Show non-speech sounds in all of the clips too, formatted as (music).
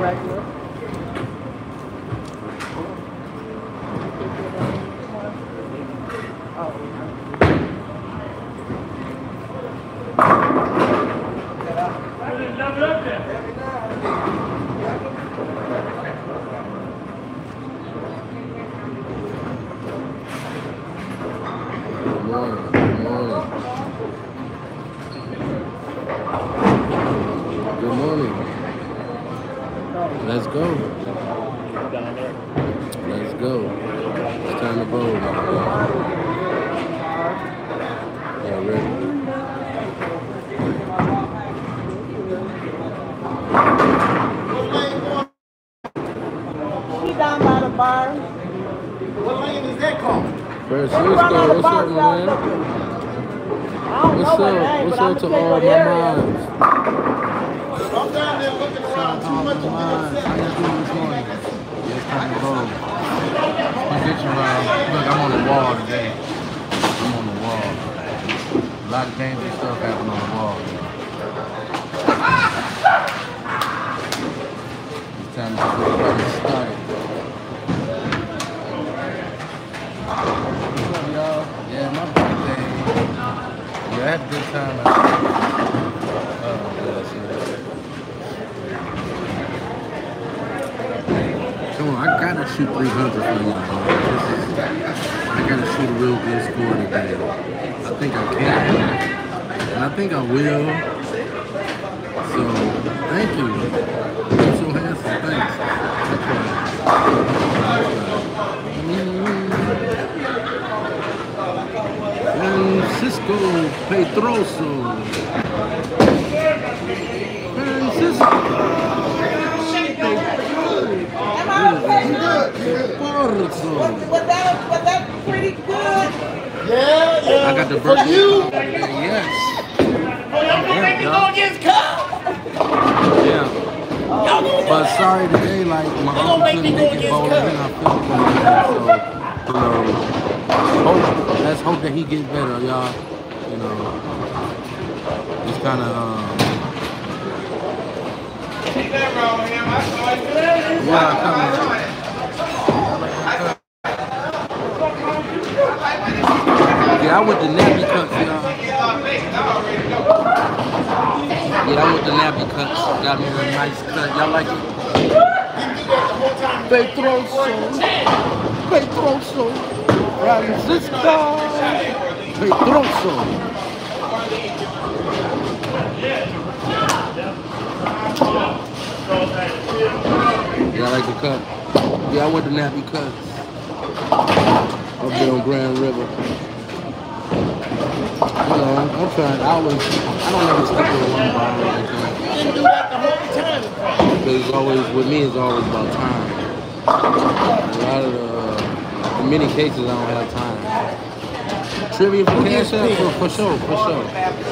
Right.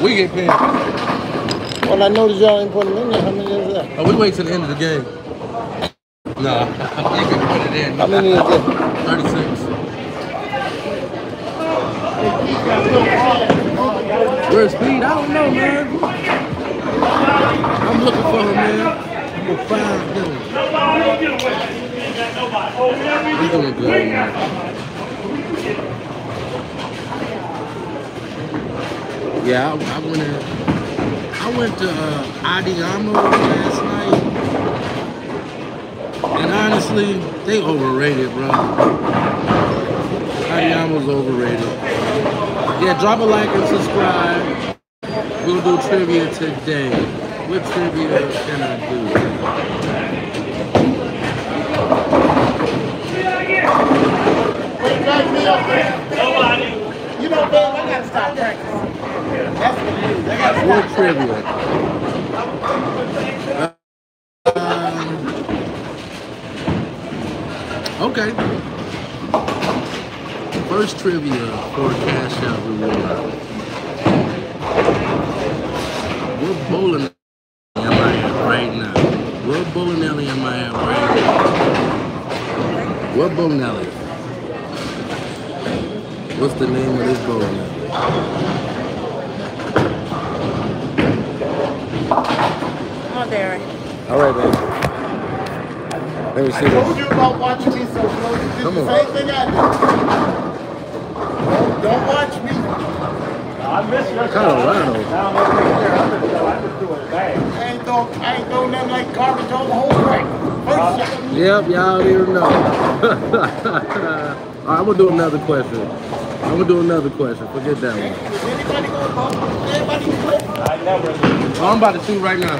We get paid. Well, I noticed y'all ain't putting in there. How many is that? Oh, we wait till the end of the game. Nah, (laughs) you can put it in. How many is that? 36. Where's Speed? I don't know, man. I'm looking for him, man. I'm going to find him. He's doing good, man. Yeah, I, I went to, I went to uh, Adiamo last night, and honestly, they overrated, bro. Adiamo's overrated. Yeah, drop a like and subscribe. We'll do trivia today. What trivia can I do? Nobody. You know, babe, I gotta stop. More trivia. Um, okay. First trivia for cash out reward. What bowling am I at right now? What bowling alley am I at right now? What bowling alley? What's the name of this bowling alley? there. All right, man. Let me see I told you about watching me so. You did the same thing I did. Don't, don't watch me. I missed your Colorado. Now I'm over here. I just threw it back. I ain't throw, I ain't throw nothing like garbage on the whole track. Uh, yep, y'all didn't know. (laughs) All right, I'm gonna do another question. I'm gonna do another question. Forget that one. I never. Oh, I'm about to shoot right now.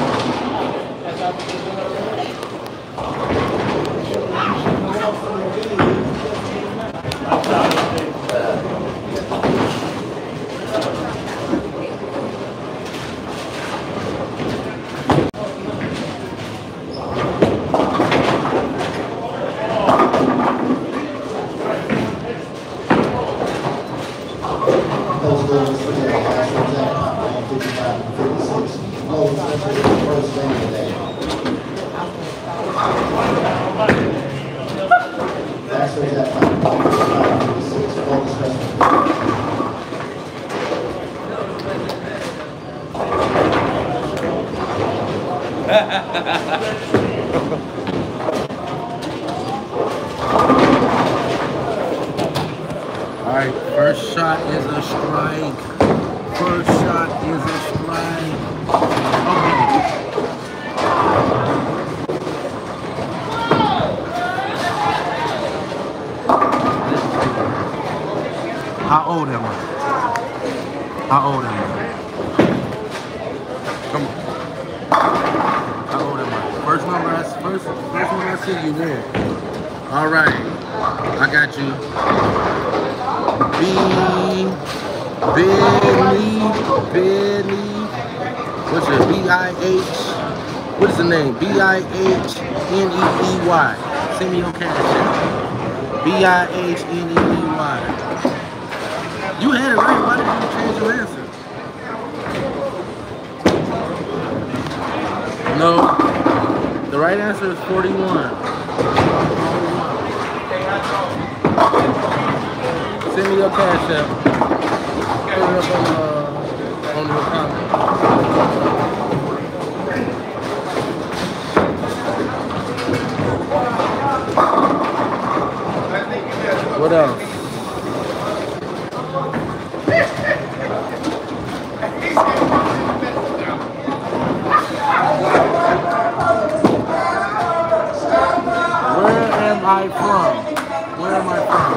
Those goals for the national championship, 55 and 56. Low Central is the first game of the day. Nationals at 55 and 56. Focus Western. All right, first shot is a strike. First shot is a strike. Okay. How old am I? How old am I? Come on. How old am I? First first one I see you win. All right, I got you. B Benny Benny what's it B I H? What is the name? B I H N E E Y. Send me your cash app. B I H N E E Y. You had it right. Why did you change your answer? No right answer is 41 Send me your cash app. Put it up on uh, on your comment. What else? Where am I from? Where am I from?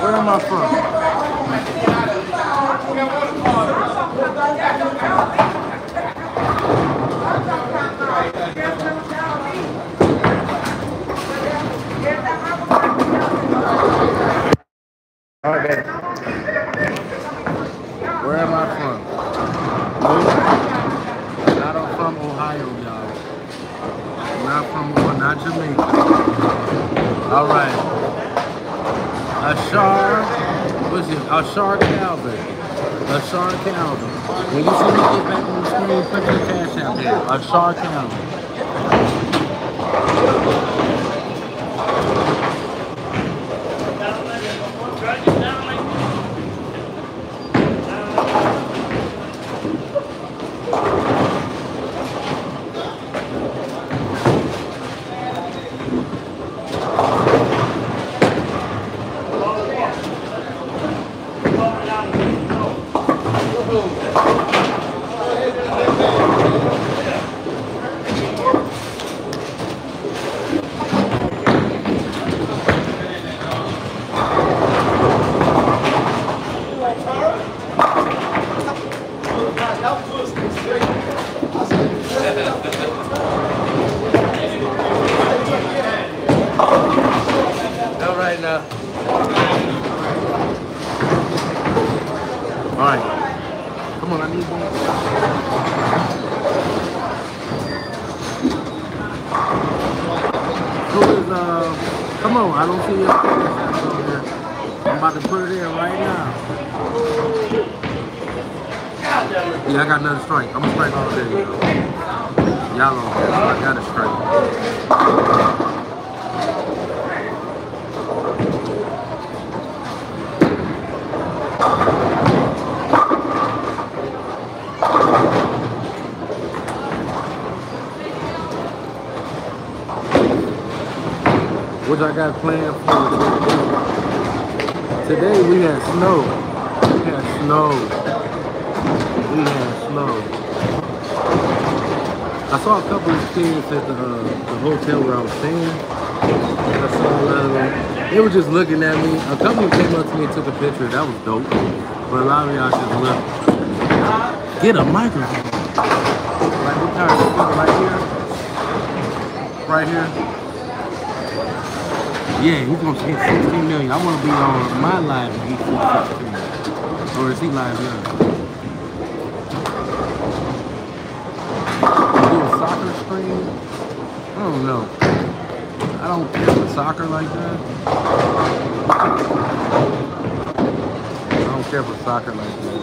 Where am I from? Planned for today. Today we had snow. We had snow. We had snow. I saw a couple of kids at the, uh, the hotel where I was staying. I saw a lot of them. They were just looking at me. A couple of them came up to me and took a picture. That was dope. But a lot of y'all just look. Get a microphone. Like kind of right here? Right here. Yeah, he's gonna spend 16 million. I wanna be on my live and he's 16. Or is he live now? Do a soccer stream? I don't know. I don't care for soccer like that. I don't care for soccer like that.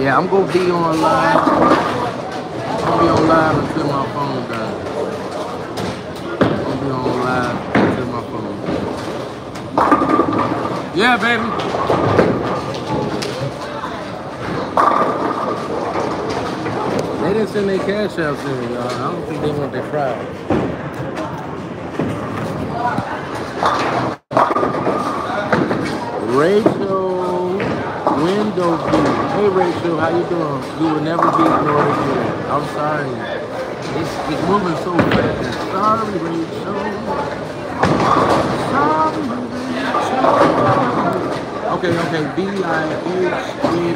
Yeah, I'm gonna be on live. Be on live until my phone dies. I'm gonna be on live until my phone. Yeah, baby. They didn't send their cash out to me, y'all. I don't think they want their fries. Rachel Window View. Hey Rachel, how you doing? You will never be ignored again. I'm sorry. It's, it's moving so fast. Sorry, Rachel. Okay, okay. B I H N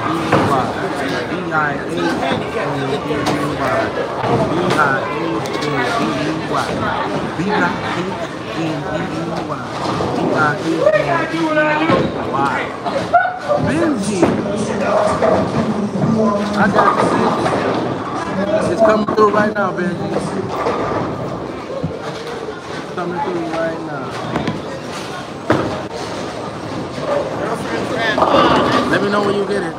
E Benji. I got you, Benji. It's coming through right now, Benji. It's coming through right now. Let me know when you get it.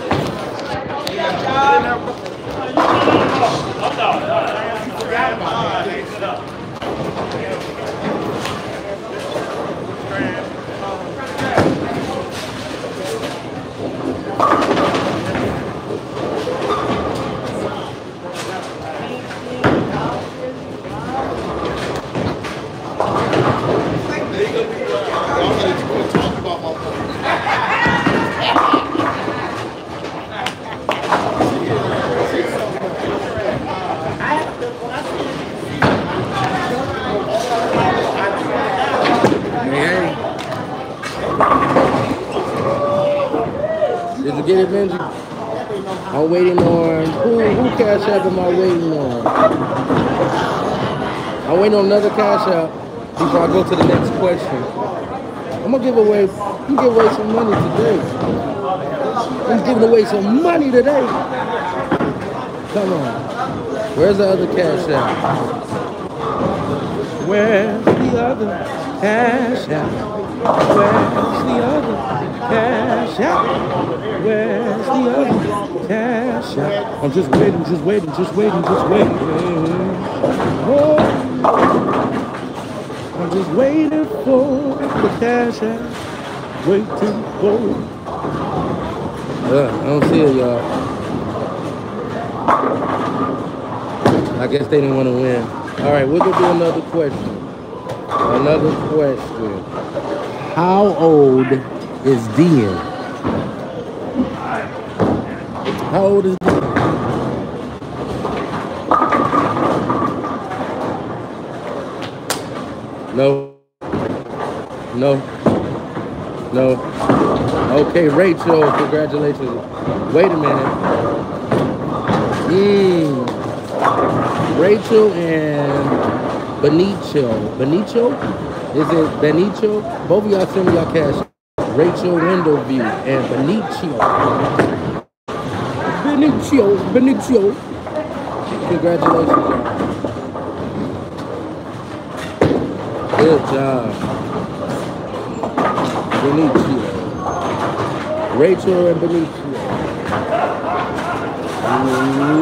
Hey, hey. Did you get it, Benji? I'm waiting on who? Who cash app am I waiting on? I'm waiting on another cash app before I go to the next question. I'm gonna give away. Gonna give away some money today. I'm giving away some money today. Come on. Where's the other cash app? Where's the other cash app? Where's the other cash app? Where's the other cash app? I'm just waiting, just waiting, just waiting, just waiting. Oh, I'm just waiting for the cash app. Waiting for. Uh, I don't see it, y'all. I guess they didn't want to win. All right, we're gonna do another question. Another question. How old is Dean? How old is Dean? No. No. No. Okay, Rachel, congratulations. Wait a minute. Mmm. Rachel and Benicio. Benicio? Is it Benicio? Both of y'all send me y'all cash. Rachel Windowview and Benicio. Benicio. Benicio. Congratulations, y'all. Good job. Benicio. Rachel and Benicio.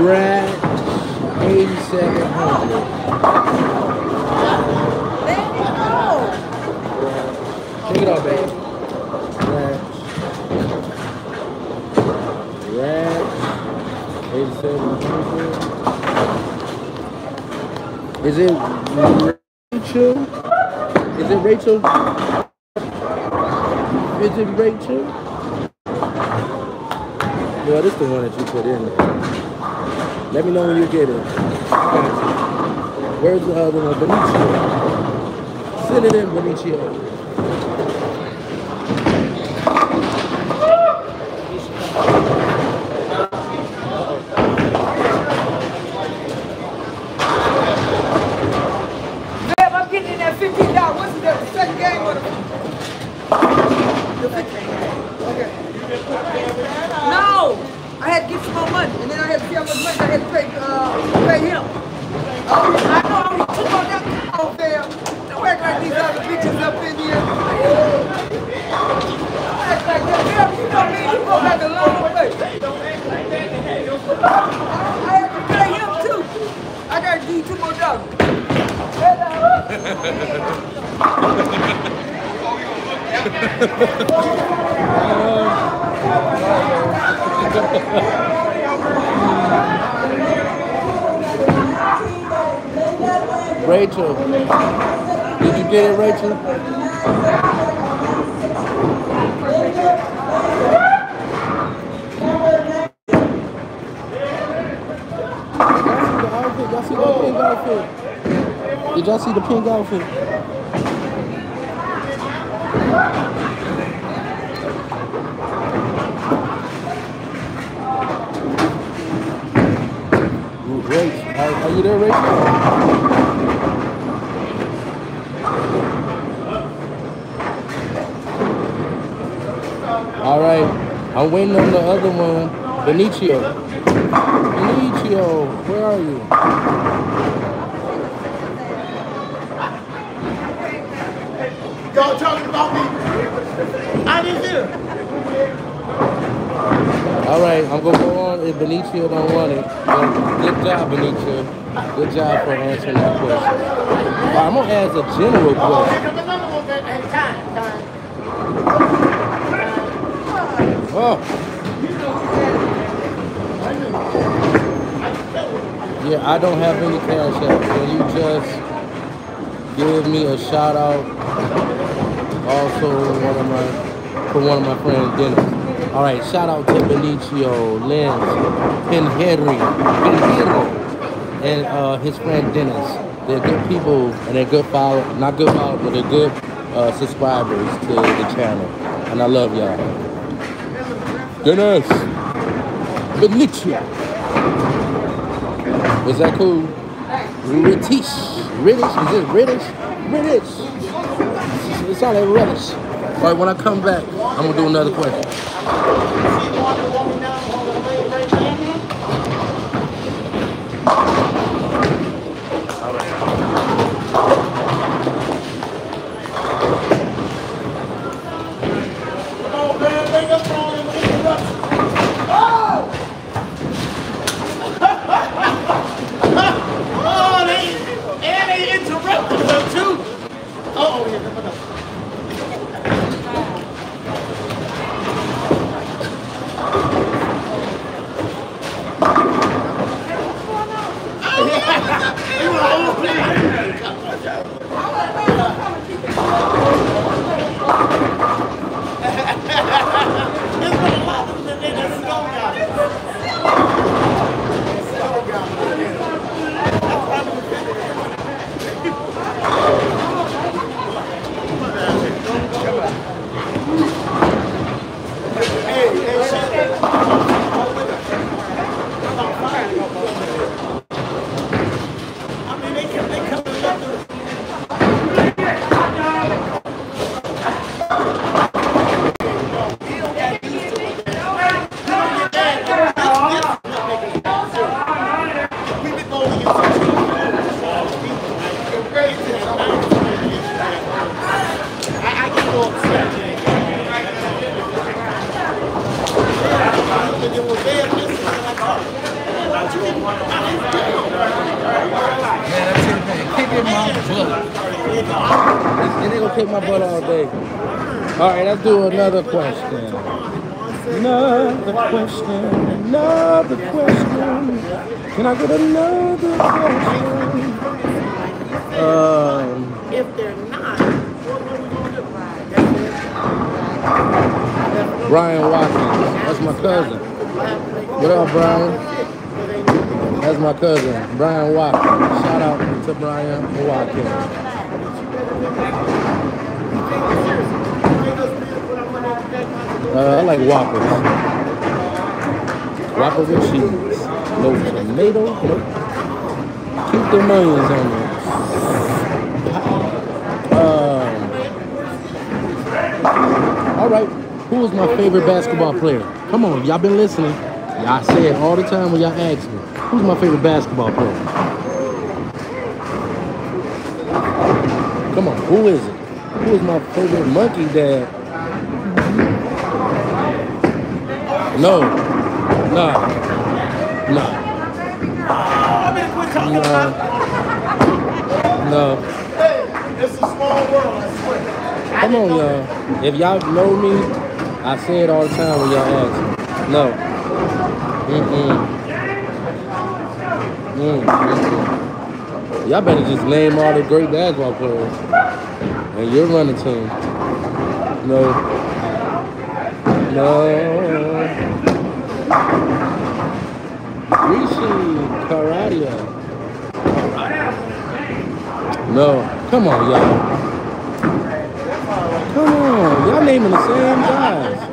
Rat 8700. Take it off, baby. Rat. Rat 8700. Is it Rachel? Is it Rachel? Is it Rachel? Well, this is the one that you put in there. Let me know when you get it. Where's the other one? Benicio. Send it in, Benicio. Babe, I'm getting in that fifteen dollars. What's it? The second game or the? the 15? Okay. No, I had to get some more money, and then I had to see how much money I had to pay. Uh, pay him. Oh, I know I only took on that on there. Don't act like these other bitches up in here. Don't act like that. Girl, you know me. You go back a long way. I had to pay him too. I got to give you two more dollars. Rachel. Did pink? Did y'all see the pink outfit? Ooh, Rach, are, are you there, Rachel? All right, I'm waiting on the other one, Benicio. Benicio, where are you? Y'all talking about me? I didn't hear. All right, I'm gonna go on if Benicio don't want it. Good job, Benicio. Good job for answering that question. Right, I'm gonna ask a general question. here comes another one. that- Hey, time, time. Oh. Yeah, I don't have any cash app. Can you just give me a shout out? Also, one of my for one of my friends, Dennis. All right, shout out to Benicio, Lens, Pinhery, Pinhery, and uh, his friend Dennis. They're good people and they're good follow, not good followers, but they're good uh, subscribers to the channel, and I love y'all. Dennis, Benicio. Was that cool? British. British? Is it British? British. It's sounded like British. All right, when I come back, I'm gonna do another question. I get another? Um, If they're not, what, are we do? That's it. That's- Brian Watkins. That's my cousin. What up, Brian? That's my cousin, Brian Watkins. Shout out to Brian Watkins. Uh, I like Whoppers. Whopper with cheese. No tomato. Keep the onions on there. Um, all right. Who is my favorite basketball player? Come on, y'all been listening. Y'all say it all the time when y'all ask me. Who's my favorite basketball player? Come on, who is it? Who is my favorite monkey dad? No. Nah. Nah. No. Hey, it's a small world, I swear. I Come on, y'all. If y'all know me, I say it all the time when y'all ask. No. Mm-mm. Mm, mm-mm. Y'all better just name all the great basketball players. And you're running team. No. No. No. Come on, y'all. Come on, y'all naming the same guys.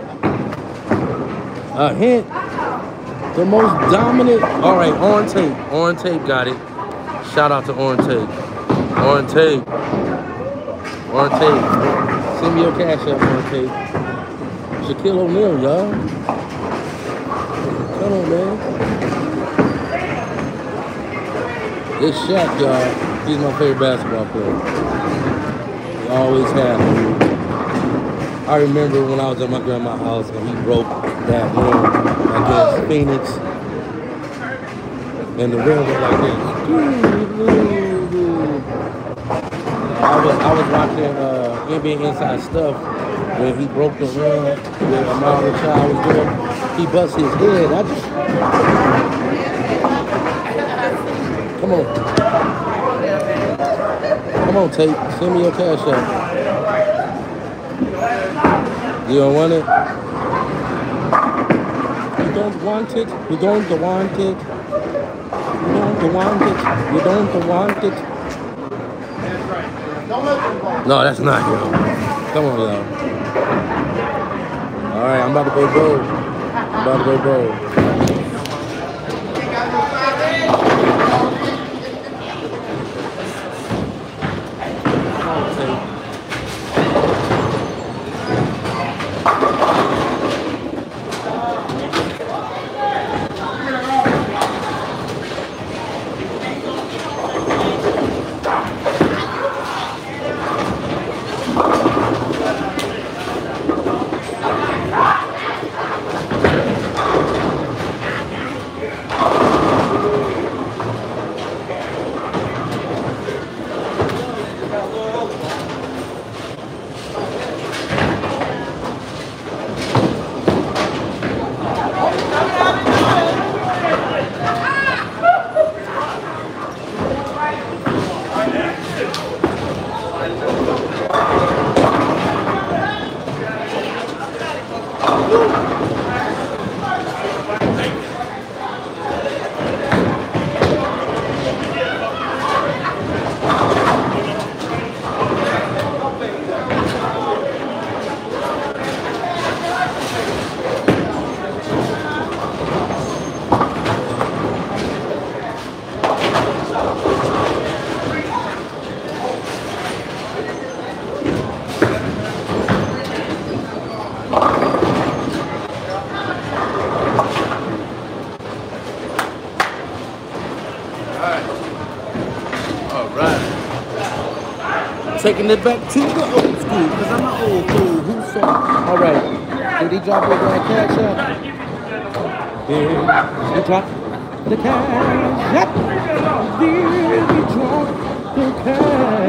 A hint. The most dominant. All right, on tape. On tape got it. Shout out to On Tape. On Tape. On Tape. Send me your cash app on tape. Shaquille O'Neal, y'all. Come on, man. It's Shaq, y'all. He's my favorite basketball player. He always has. I remember when I was at my grandma's house and he broke that rim against Phoenix. And the rim was like this. I was I was watching uh, NBA Inside Stuff when he broke the rim with Amara Child was doing. He bust his head. I just come on. Come on, Tate. Send me your cash app. You don't want it? You don't want it? You don't want it? You don't want it? You don't want it? No, that's not, yo. Come on, y'all. All right, I'm about to go broke. I'm about to go broke. Taking it back to the old school, because I'm an old fool. Who's so? All right. Did he drop his uh, cash up? Did he drop the cash up? Did he drop the cash up?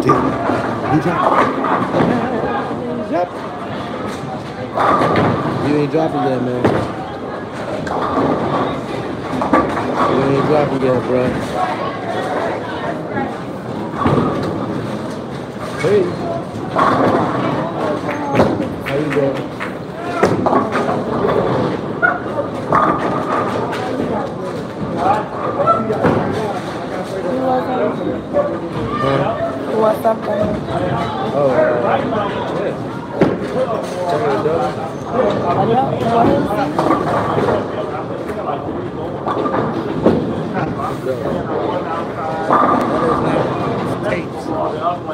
Did he drop the cash up? You ain't dropping yet, man. You ain't dropping yet, bro. Hey. How you doing? Huh? What's up, baby? Oh, uh, yeah. Tell me the dog. That is not Tate's.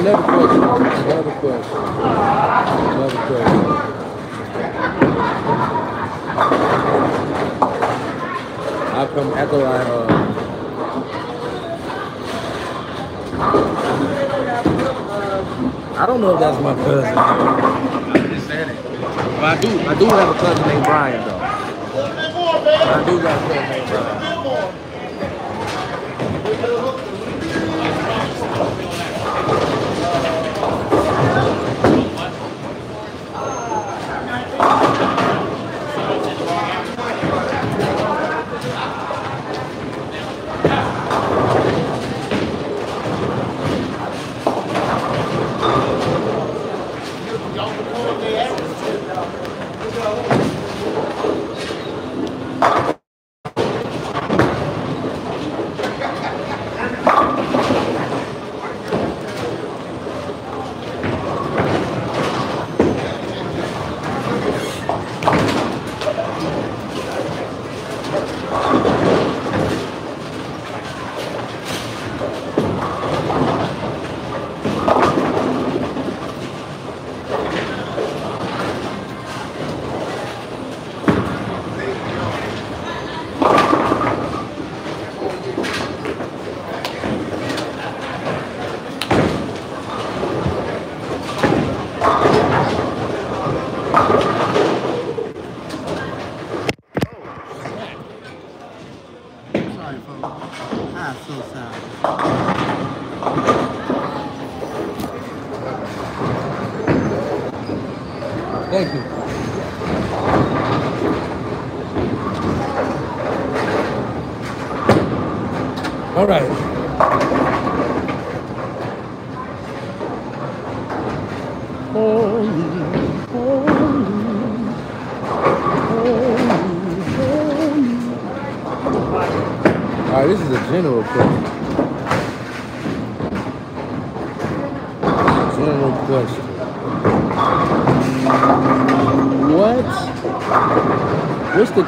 another question. Another question. Another question. How come after I uh I don't know if that's my cousin. I said it. But I do I do have a cousin named Brian though. I do got a cousin named Brian.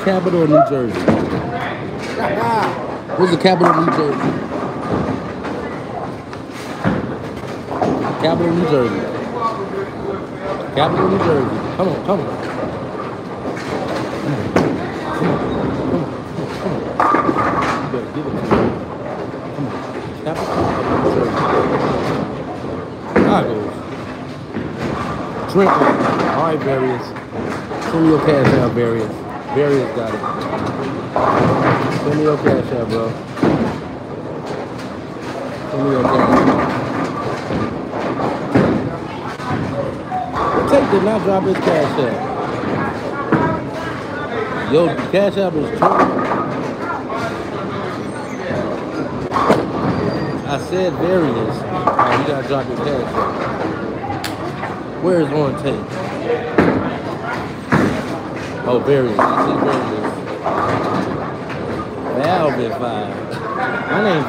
Capital of New Jersey? What's the capital of New Jersey? Capital of New Jersey. Capital of New Jersey. Come on, come on. Trenton. All right, various. Send your cash out, various. Various got it. Send me your cash out, bro. Send me your cash out. Tate did not drop his cash out. Yo, cash app is true. I said various. Oh, you gotta drop your cash out. Where is on tape? Oh, various. Valvify. My name.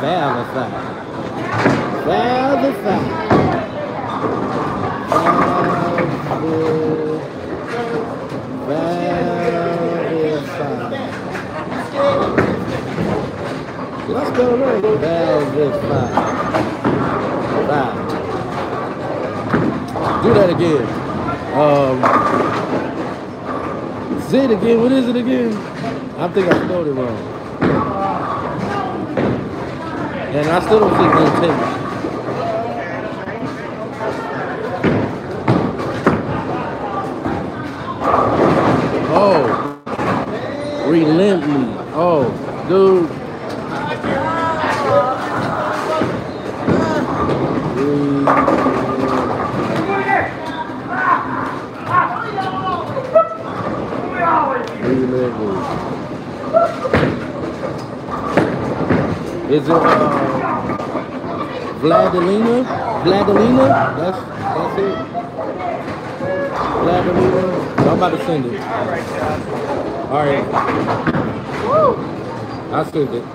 Did I spell it right? Wow. Do that again. Um, it again. What is it again? I think I spelled it wrong. And I still don't think it's gonna Is it uh, Vladilina? Vladilina? That's that's it. Vladilina. I'm about to send it. All right. Woo! I sent it.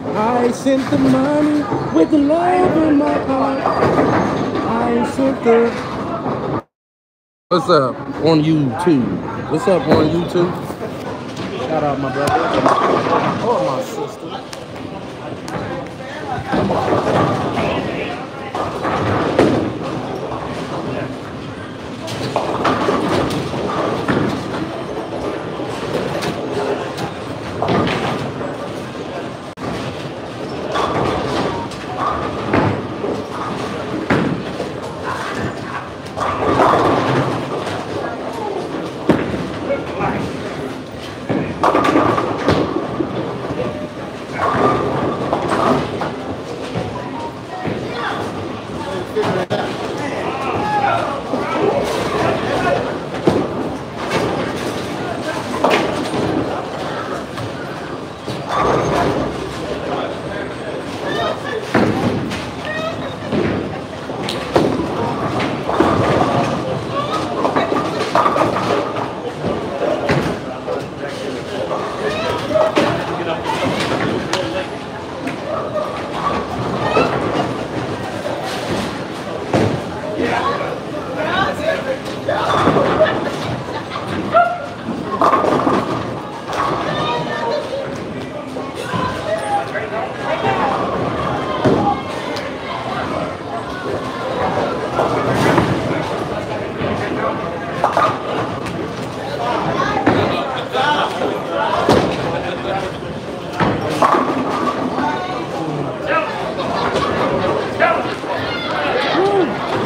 I sent the money with the love in my heart. I sent the. What's up on YouTube? What's up on YouTube? Shout out my brother. Oh, my sister.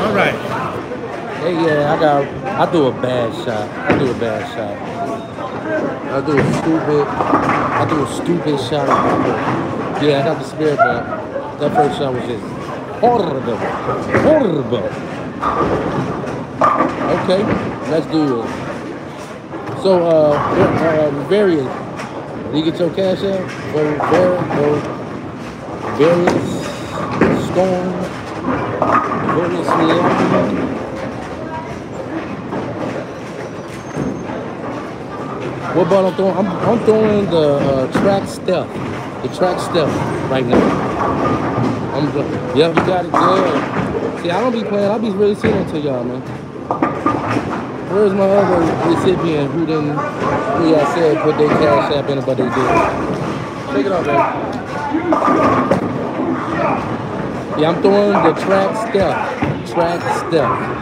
All right. Hey, yeah, I got. I do a bad shot. I do a bad shot. I do a stupid. I do a stupid shot. Yeah, I got the spirit, but that first shot was just horrible, horrible. Okay, let's do it. So, uh, uh, various. You get your cash out? For various storm, various reality. What about I'm throwing? I'm, I'm throwing the uh, track stealth, the track stealth right now. I'm, yeah, you got it. good. See, I don't be playing. I'll be really sitting to y'all, man. Where's my other recipient who didn't, who y'all said put their cash app in but they did? Check it out, man. Yeah, I'm throwing the track stealth. Track stealth.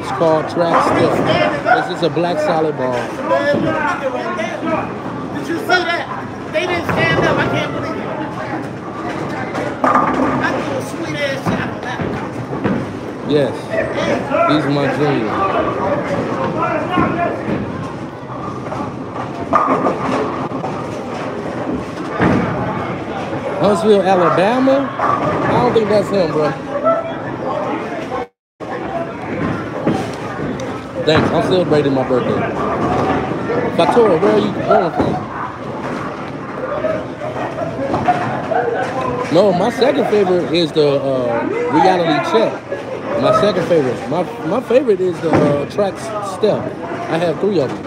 It's called track stealth. This is a black solid ball. Man, look at it right there. Did you see that? They didn't stand up. I can't believe it. I threw a sweet ass shot on that. Yes, are my juniors. Huntsville, Alabama. I don't think that's him, bro. Thanks. I'm celebrating my birthday. Fatora, where are you born from? No, my second favorite is the uh, reality check. My second favorite. My my favorite is the uh, track step. I have three of them.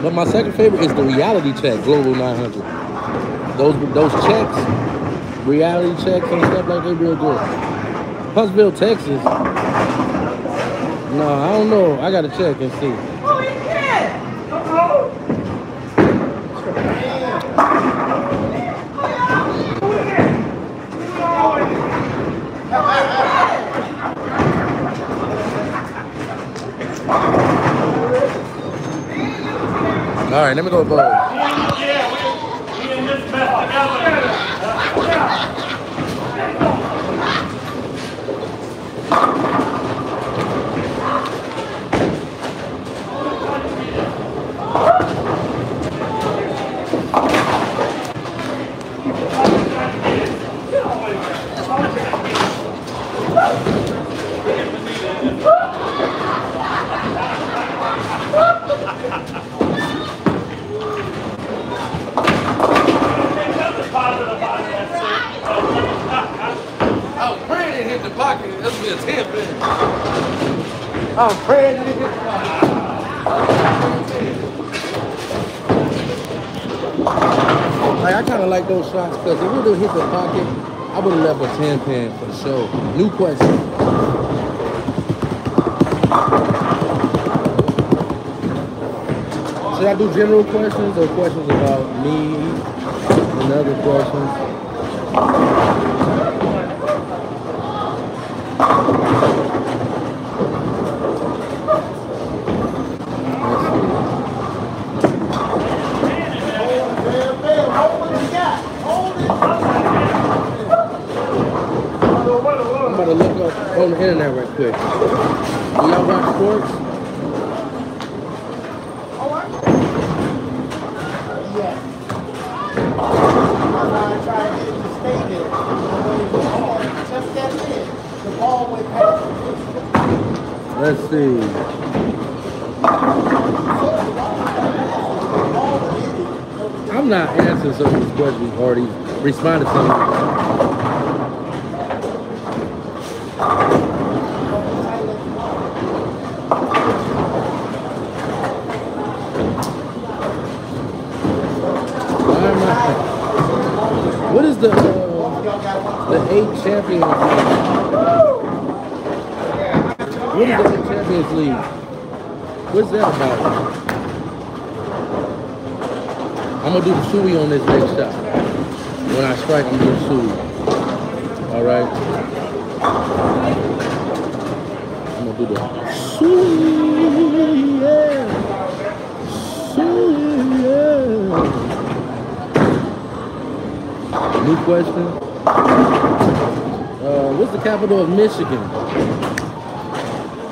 But my second favorite is the reality check, Global 900. Those those checks, reality checks and stuff like they real good. Huntsville, Texas. No, I don't know. I gotta check and see. All right, let me go vote. Supposed to be a 10 pin. I'm praying, nigga. Like I kind of like those shots because if it would have hit the pocket, I would have left a 10 pin for sure. New question. Should I do general questions or questions about me and other questions? Let's see. Man, man, hold what you got. Hold it. I'm about to look up on the internet right quick. Do y'all watch sports? Yes. I tried to get him to stay there. When he was hard, just that in. The ball went past. Let's see. I'm not answering of these questions already responded to I? What is the uh, the eight champions league? What is the eight champions league? What's that about? I'm gonna do the suey on this next shot. When I strike, I'm doing suey. All right. I'm gonna do the suey. Yeah. Suey. Yeah. New question. Uh, what's the capital of Michigan?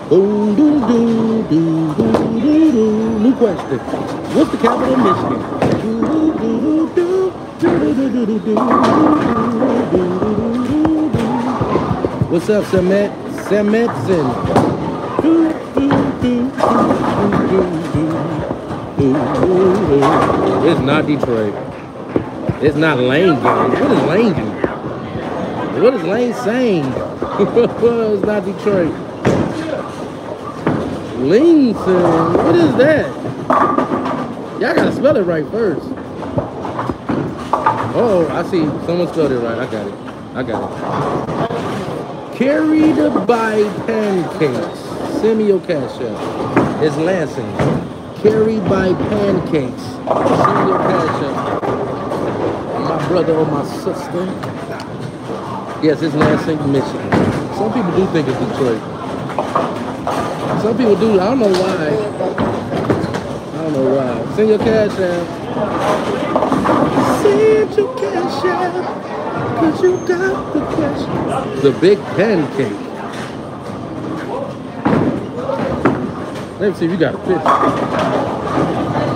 Boom, doom, doom, doom, doom, doom, doom. New question. What's the capital of Michigan? What's up, Samet? Sametson. It's not Detroit. It's not Lane gang. What is Lane doing? What is Lane saying? (laughs) it's not Detroit. Lane, what is that? Y'all gotta spell it right first. Oh, I see. Someone spelled it right. I got it. I got it. Carried by pancakes. Send me your cash app. It's Lansing. Carried by pancakes. Send me cash app. My brother or my sister. Yes, it's Lansing, Michigan. Some people do think it's Detroit. Some people do. I don't know why. Don't know why. Send your cash app. Send your cash app. Cause you got the cash. The big pancake. Let me see if you got a picture.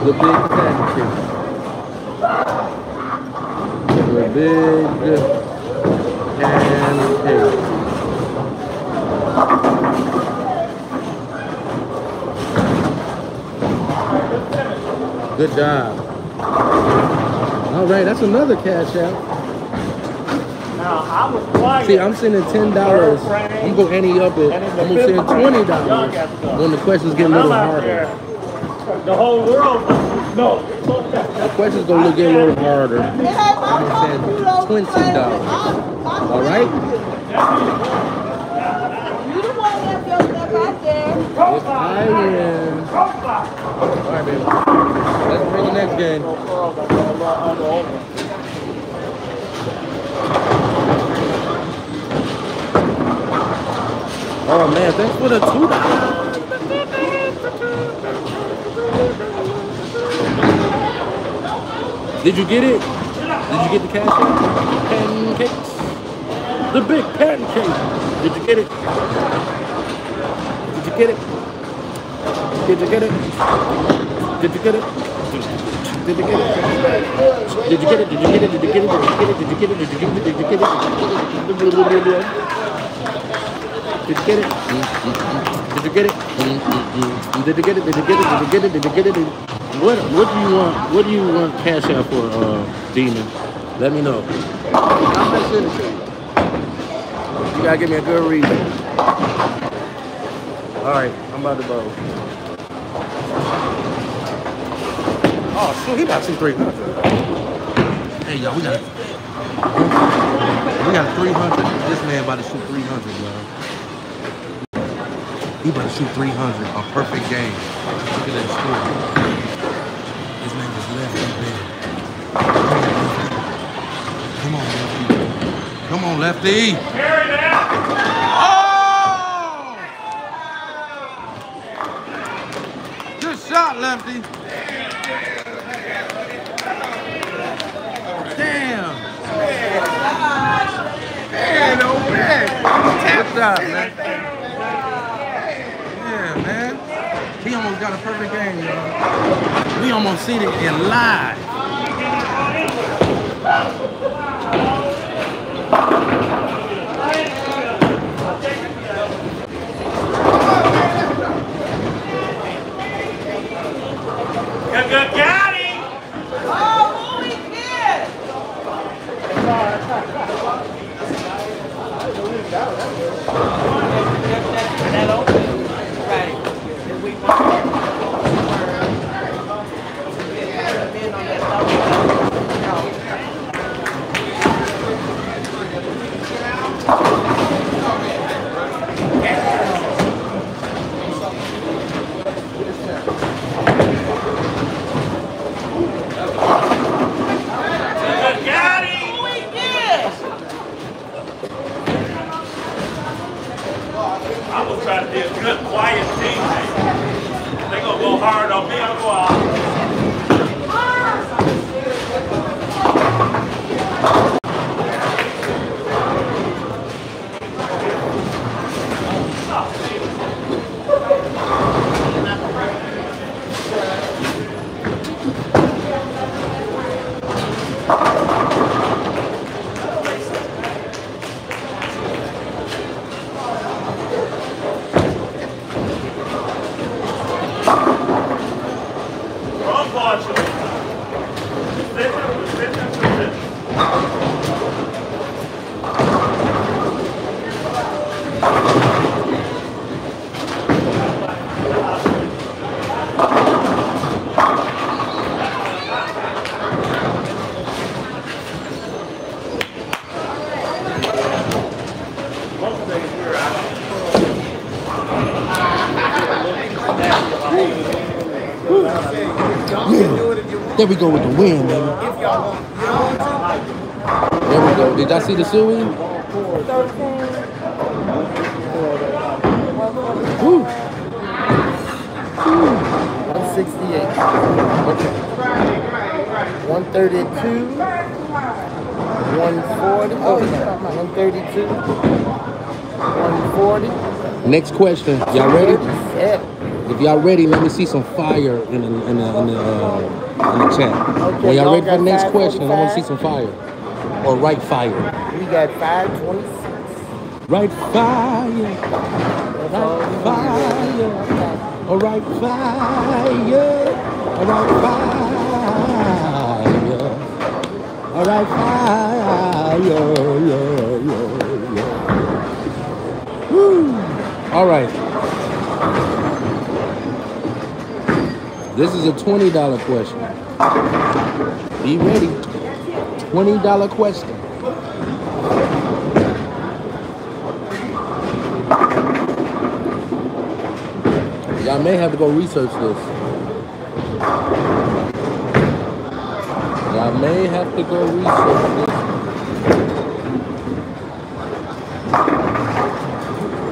The big pancake. The big pancake. Good job. All right, that's another cash out. Now, I was quiet. See, I'm sending ten dollars. I'm gonna ante up it. I'm gonna send twenty dollars when the questions get a little I'm there. harder. The whole world, no. The questions gonna look get a little harder. It had my I'm phone saying too low to $20. play with. I- I All right. You the one that built that right there. If I win, all right, baby. Next game. Oh man, thanks for the two dollars. Did you get it? Did you get the cash? Pancakes. The big pancake. Did you get it? Did you get it? Did you get it? Did you get it? Did you get it? Did you get it? Did you get it? Did you get it? Did you get it? Did you get it? Did you get it? Did you get it? Did you get it? Did you get it? Did you get it? Did you get it? Did you get it? Did you get it? Did you get it? What what do you want? What do you want cash out for, uh, Demon? Let me know. I'm not sure to say. You gotta give me a good reason. All right, I'm about to bowl. Oh, shoot, he about to shoot 300. Hey, y'all, we got we got 300. This man about to shoot 300, y'all. He about to shoot 300. A perfect game. Look at that score. His name is Lefty Ben. Come on, Lefty. Come on, Lefty. Oh! Good shot, Lefty. Damn. Man, no man. Good job, man. Yeah, man. He almost got a perfect game, y'all. We almost seen it in live. Got him! Oh, who he did? Got him! Who he did? I'm gonna try to be a good, quiet teammate. They gonna go hard on me, I'm gonna go out. Unfortunately. Listen, listen, listen. There we go with the win, baby. There we go. Did y'all see the suey? Woo. 168. Okay. 132. 140. Oh, yeah. 132. 140. Next question. Y'all ready? 37. If y'all ready, let me see some fire in the in the in the, uh, in the chat. when y'all y'all ready for the next question, I want to see some fire. Or right fire. We got 526. Right fire. Right fire. All right fire. All right fire. All right fire. Yeah, yeah, yeah. Woo. All right. This is a $20 question. Be ready. $20 question. Y'all may have to go research this. Y'all may have to go research this.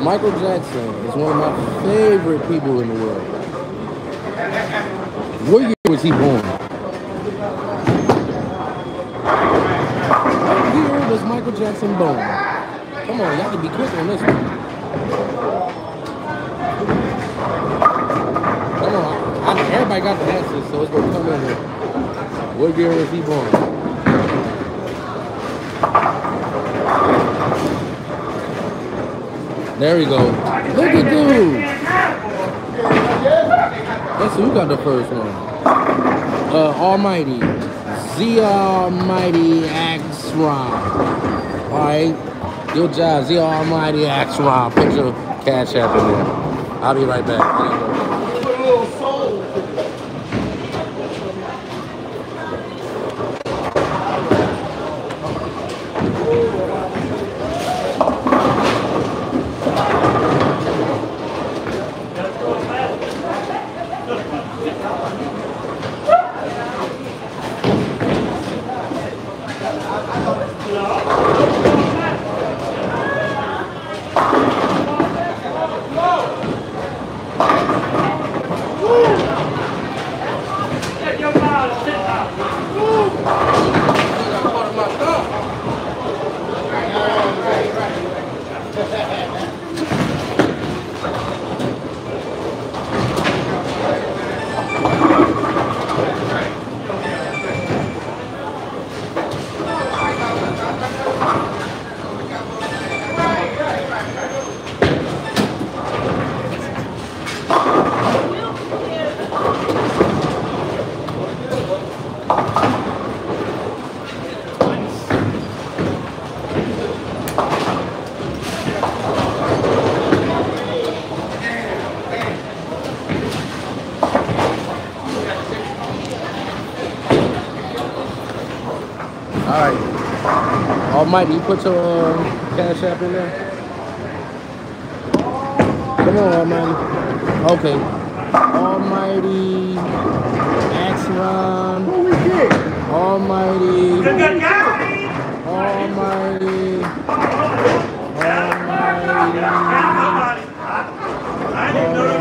Michael Jackson is one of my favorite people in the world. What year was he born? What year was Jackson born? Come on, y'all can be quick on this one. Come on, I, everybody got the answers, so it's gonna come in here. What year was he born? There we go. Look at dude. Let's see who got the first one. Uh, Almighty. Z Almighty X Ron. Alright. Yo, Jobs, the almighty axe Rob. Put your cash app in there. I'll be right back. Almighty, you put your uh, cash app in there. Come on, Almighty. Okay. Almighty. Axron. We did? Almighty. Me. Almighty. Got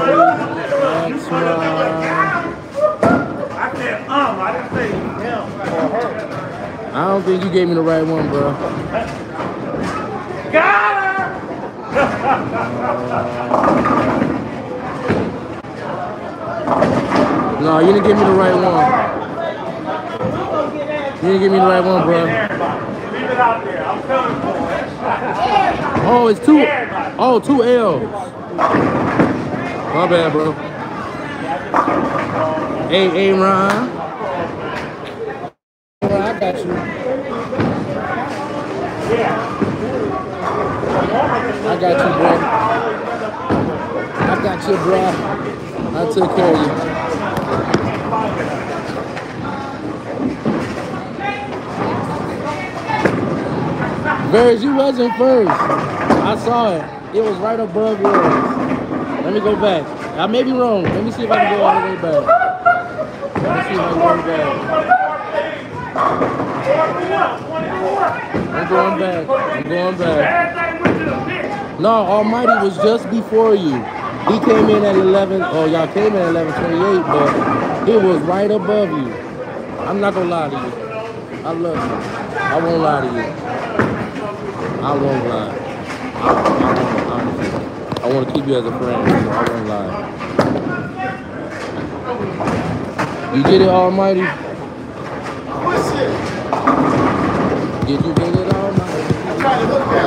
I don't think you gave me the right one, bro. Got her! No, you didn't give me the right one. You didn't give me the right one, bro. Leave it out there. I'm coming for it. Oh, it's two. Oh, two L's. My bad, bro. Hey, hey, Ron. I got you. I got you, bro. I got you, bro. I took care of you. Verge, you wasn't first. I saw it. It was right above yours. Let me go back. I may be wrong. Let me see if I can go all the way back. Let me see if I can go back. I'm going back. I'm going back. No, Almighty was just before you. He came in at 11. Oh, y'all came in at 11:28, but it was right above you. I'm not gonna lie to you. I love you. I won't lie to you. I won't lie. I, I honestly. I want to keep you as a friend, so I won't lie. You get it, Almighty? Push it. Did you get it, Almighty? I'm trying to look at me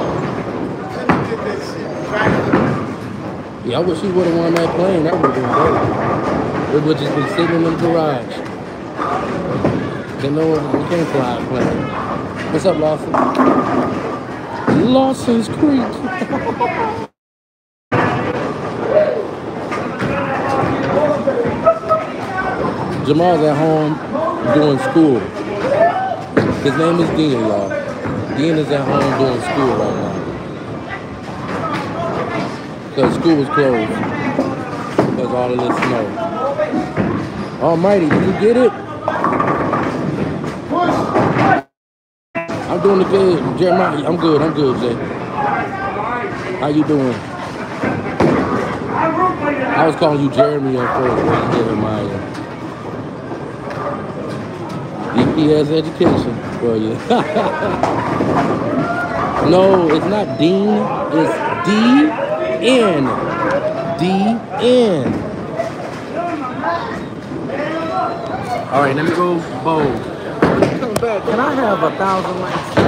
get shit. Look. Yeah, I wish he would have won that plane. That would have been dope. It would just been sitting in the garage. No one, we can't fly a plane. What's up, Lawson? Lawson's Creek. (laughs) Jamal's at home doing school. His name is Dean, y'all. Dean is at home doing school right now. Because school was closed. Because all of this snow. Almighty, did you get it? I'm doing it good. Jeremiah, I'm good. I'm good, Jay. How you doing? I was calling you Jeremy at first, Jeremiah. Has education for you. (laughs) no, it's not Dean. It's D-N. D-N. All right, let me go bold. Come back. Can I have a thousand likes?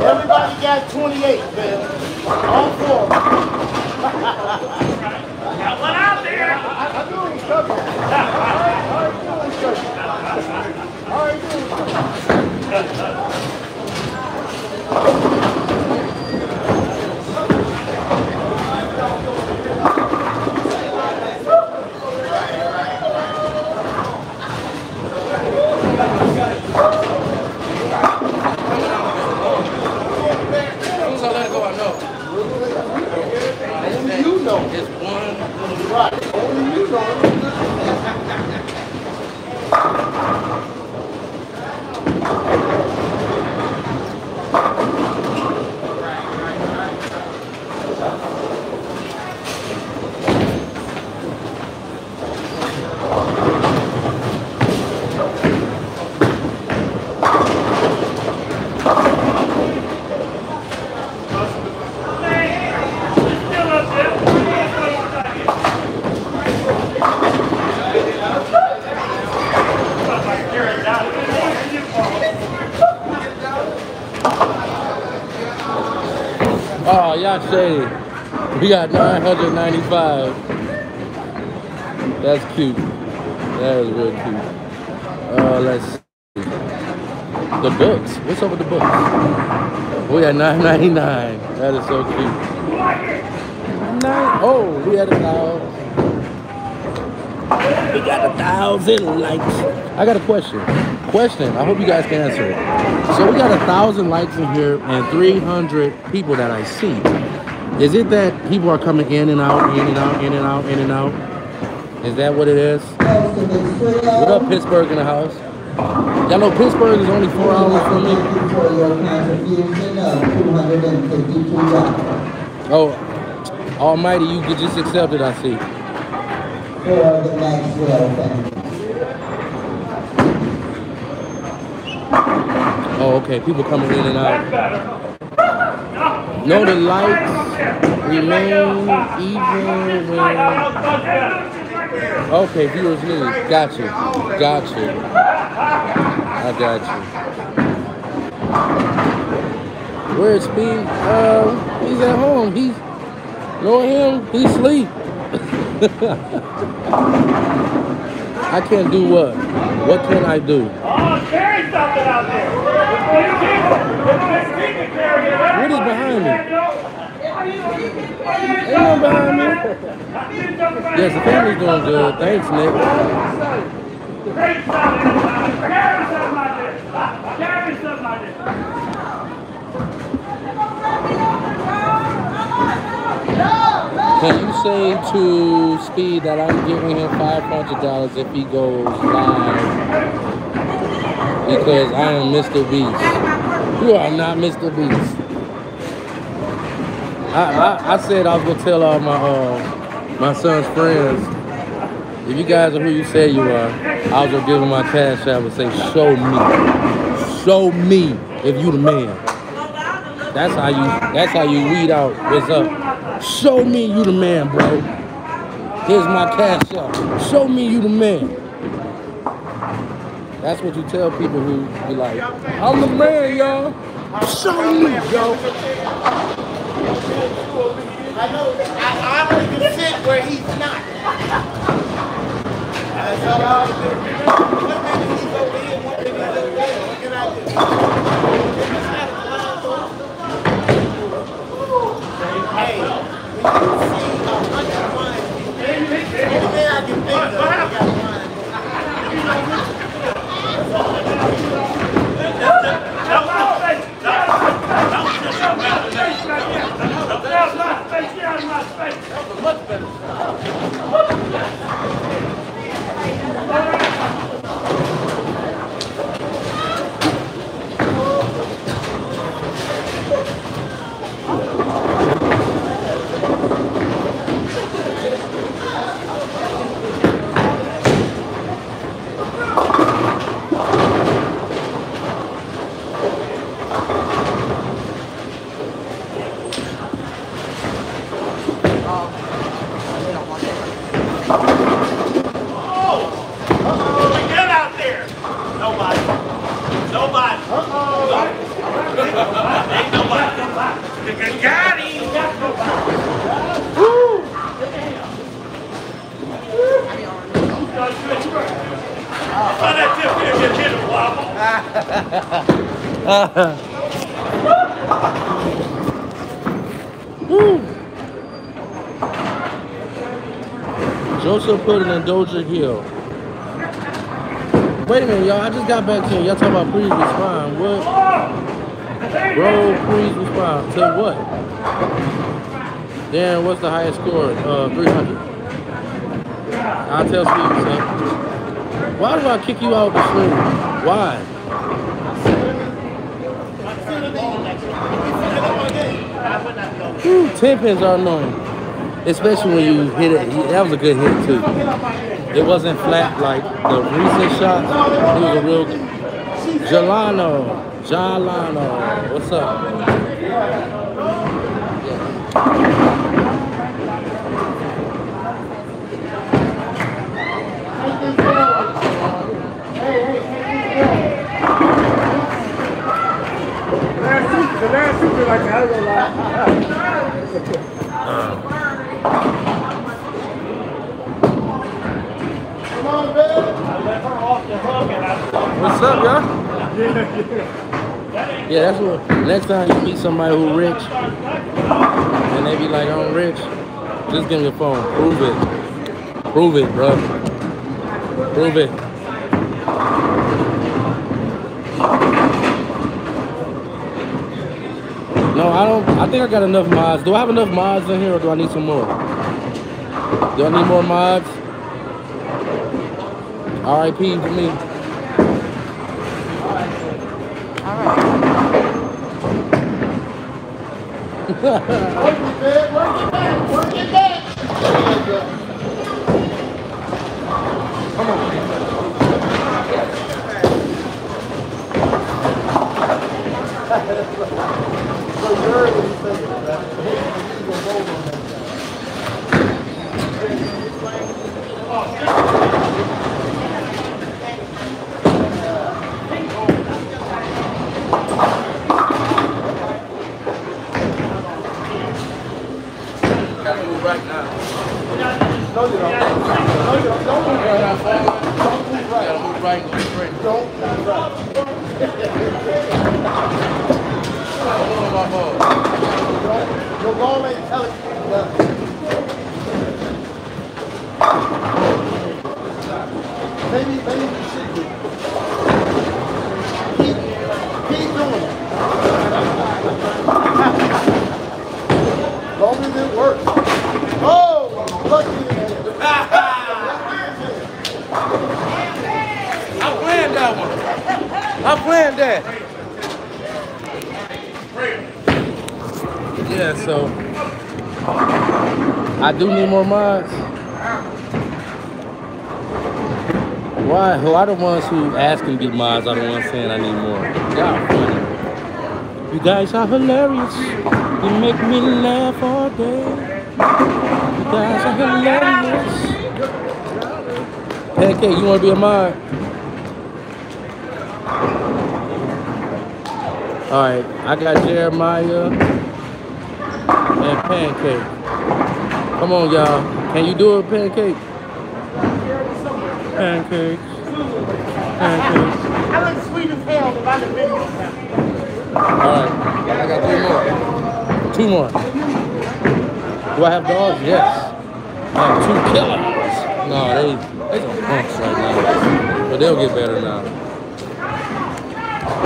Everybody got 28, man. All four. Governor? How are you? We got 995. That's cute. That is real cute. Uh, let's see. The books. What's up with the books? We got 999. That is so cute. Nine. Oh, we had a thousand. We got a thousand likes. I got a question. Question. I hope you guys can answer it. So we got a thousand likes in here and 300 people that I see. Is it that people are coming in and out, in and out, in and out, in and out? Is that what it is? What up, Pittsburgh in the house? Y'all know Pittsburgh is only four hours from me. for your contribution of $252 Oh, Almighty, you could just accept it, I see. Oh, okay. People coming in and out. No, the lights remain even when. Okay, viewers news. Got you. Got you. I got you. Where's Speed? Uh, he's at home. He's. Know him? He's asleep. (laughs) I can't do what? What can I do? Oh, carry something out there. It's big people carry it. What is behind me? Ain't behind me. Yes, the family's doing good. Thanks, Nick. Can you say to Speed that I'm giving him $500 if he goes live? Because I am Mr. Beast. You are not Mr. Beast. I, I, I said I was gonna tell all my uh, my son's friends. If you guys are who you say you are, I was gonna give them my cash app and say, show me, show me if you the man. That's how you. That's how you weed out what's up. Show me you the man, bro. Here's my cash app. Show me you the man. That's what you tell people who be like, I'm the man, y'all. Show me, yo. I know. I, I only can sit where he's not. That's all I. got back to y'all talking about please respond. What? Bro, please respond. To what? Dan, what's the highest score? Uh, 300. I'll tell Steve, son. Why do I kick you out of the stream? Why? Ooh, 10 pins are annoying. Especially when you hit it. That was a good hit, too. It wasn't flat like the recent shots. It was a real. Jelano. Jalano. What's up? the last feel like I ain't gonna lie. Come on, baby. I let her off the hook and I What's up, y'all? yeah, that's what. Next time you meet somebody who rich, and they be like, "I'm rich," just give me a phone. Prove it. Prove it, bro. Prove it. No, I don't. I think I got enough mods. Do I have enough mods in here, or do I need some more? Do I need more mods? RIP to me. Work it, back. Work it back. There you go. So you're what you think, right? You gonna vote on that. Gotta move right now. No, you don't. No, you don't. Don't move right. Don't move right. Gotta move right and go straight. Don't move right. Hold on my phone. Don't, your ball ain't telling you nothing. Maybe, maybe you should be. Keep, keep doing it. Long as it works. Oh, lucky it. I planned that one. I planned that. Yeah, so I mods. Why? Who are the ones who asking to be mods? Are the ones saying I need more? Y'all funny. You guys are hilarious. You make me laugh all day. You guys are hilarious. Pancake, you want to be a mod? All right, I got Jeremiah and Pancake. Come on, y'all. Can you do it, Pancake? Pancakes. Pancakes. I look sweet as hell if I the video now. All right, I got three more. Two more. Do I have dogs? Yes. I have two killers. No, they they some punks right now, but they'll get better now.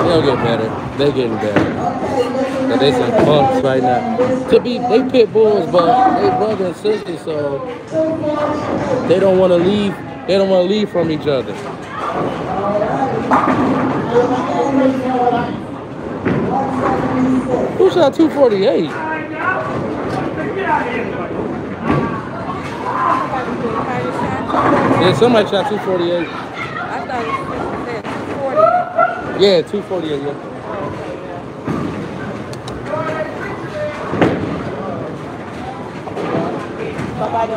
They'll get better. They getting better. But they some punks right now. To be, they pit bulls, but they brother and sister, so they don't want to leave. They don't want to leave from each other. Who shot 248? Yeah, somebody shot 248. I thought it said 40. Yeah, 248, yeah.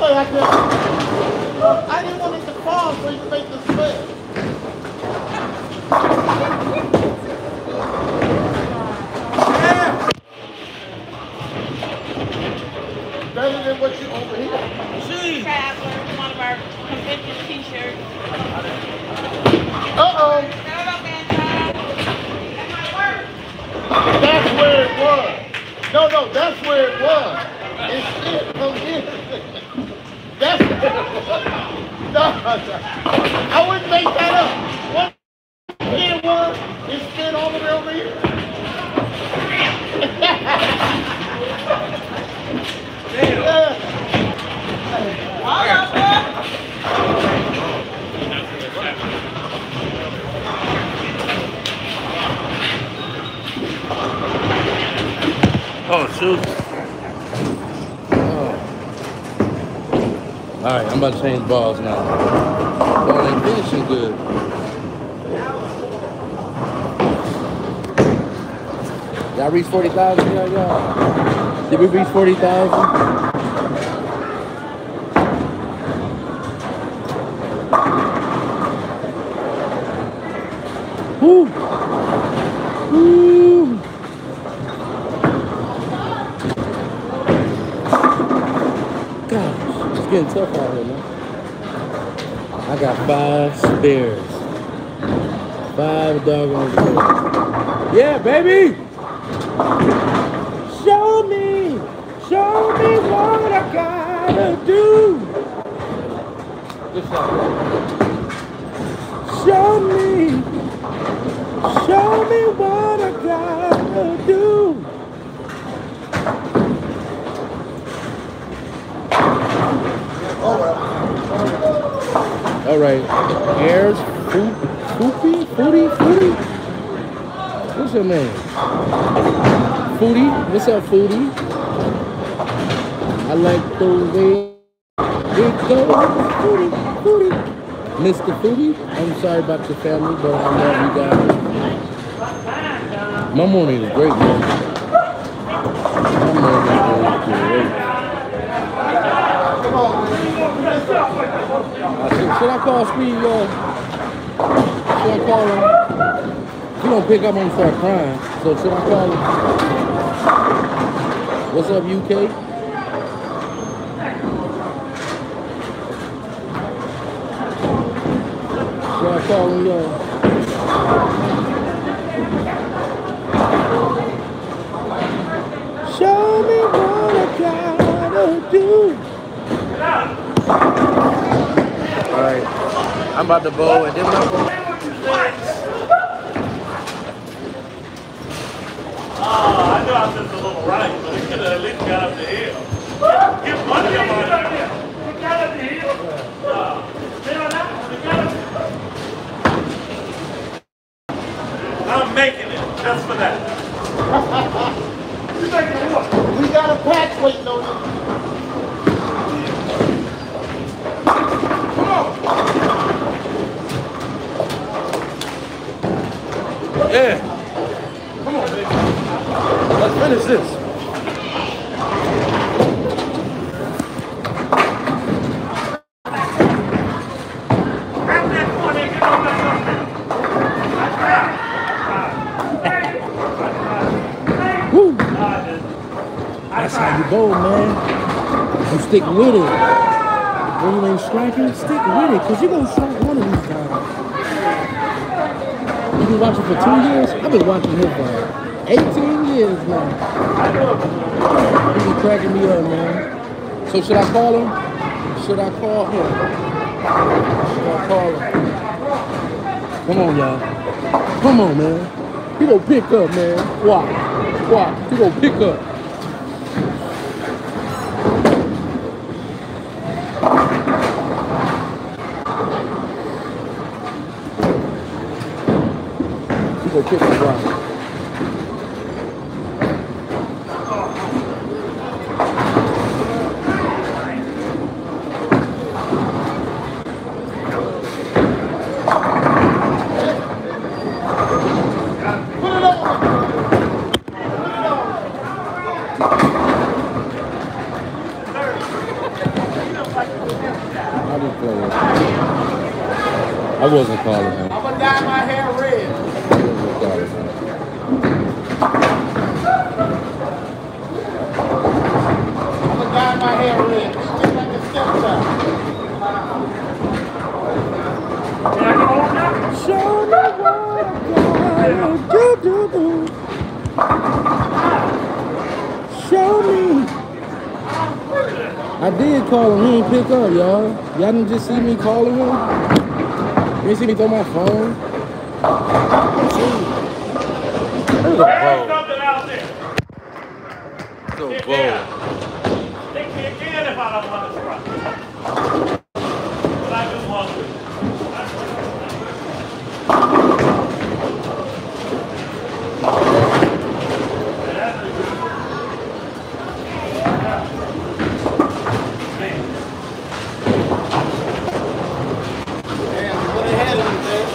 I, didn't want it to fall so you make this play. Better than what you over here. Traveler, one of our convention t-shirts. Uh-oh. Hello, Banjo. That might work. That's where it was. No, no, that's where it was. It's it from here. That's where it was. No, I wouldn't make that up. What it was, it spin all the way over here. Yeah. Oh, shoot. Oh. All right, I'm about to change balls now. Oh, they finishing good. Y'all reach 40,000, y'all, y'all? Did we reach 40,000? Woo! Woo! Gosh, it's getting tough out here, man. I got five spares. Five doggone spares. Yeah, baby! Show me! Show me what I gotta do! Show me! Show me what I gotta do! All right. Airs, Foo- Foopy, Footy, Footy. What's your name? Footy. What's up, Footy? I like the way it goes. Footy, Footy. Mr. Footy, I'm sorry about your family, but I love you guys. My morning is great, man. My morning is great. Uh, should, I call Speed? Uh, should I call him? He don't pick up he start crying. So should I call him? What's up, UK? Him? Uh, Show me what I gotta do. All right, I'm about to bowl, and then I'm Oh, I knew I was just a little right, but he could have at least got up the hill. Get money up on there. He got up the hill. Uh, feel that? He got up- I'm making it just for that. You making it what? We got a patch waiting on you. Yeah. Come on, baby. Let's finish this. Grab that corner and get on that something. That's right. That's right. Woo. Ah, dude. That's how you bowl, man. You stick with it. When you ain't striking, stick with it, because you're going to strike one of these times. You've been watching for two years? I've been watching him for 18 years now. He be cracking me up, man. So should I call him? Should I call him? Should I call him? Come on, y'all. Come on, man. He gonna pick up, man. Watch. Watch. He gonna pick up. He gonna kick my block. Put it on. I just play it. I wasn't calling him. I'm gonna dye my hair red. I wasn't calling him. I'm gonna dye my hair red. It's just like a stepchild. Can I get home now? Show me what I gotta do, do, do. Show me. I did call him. He didn't pick up, y'all. Y'all didn't just see me calling him. You didn't see me throw my phone. There's a There's ball. something out there. There's a Get ball. down. Stick me again if I don't want to strike. But I just want to. Damn, what ahead of me there?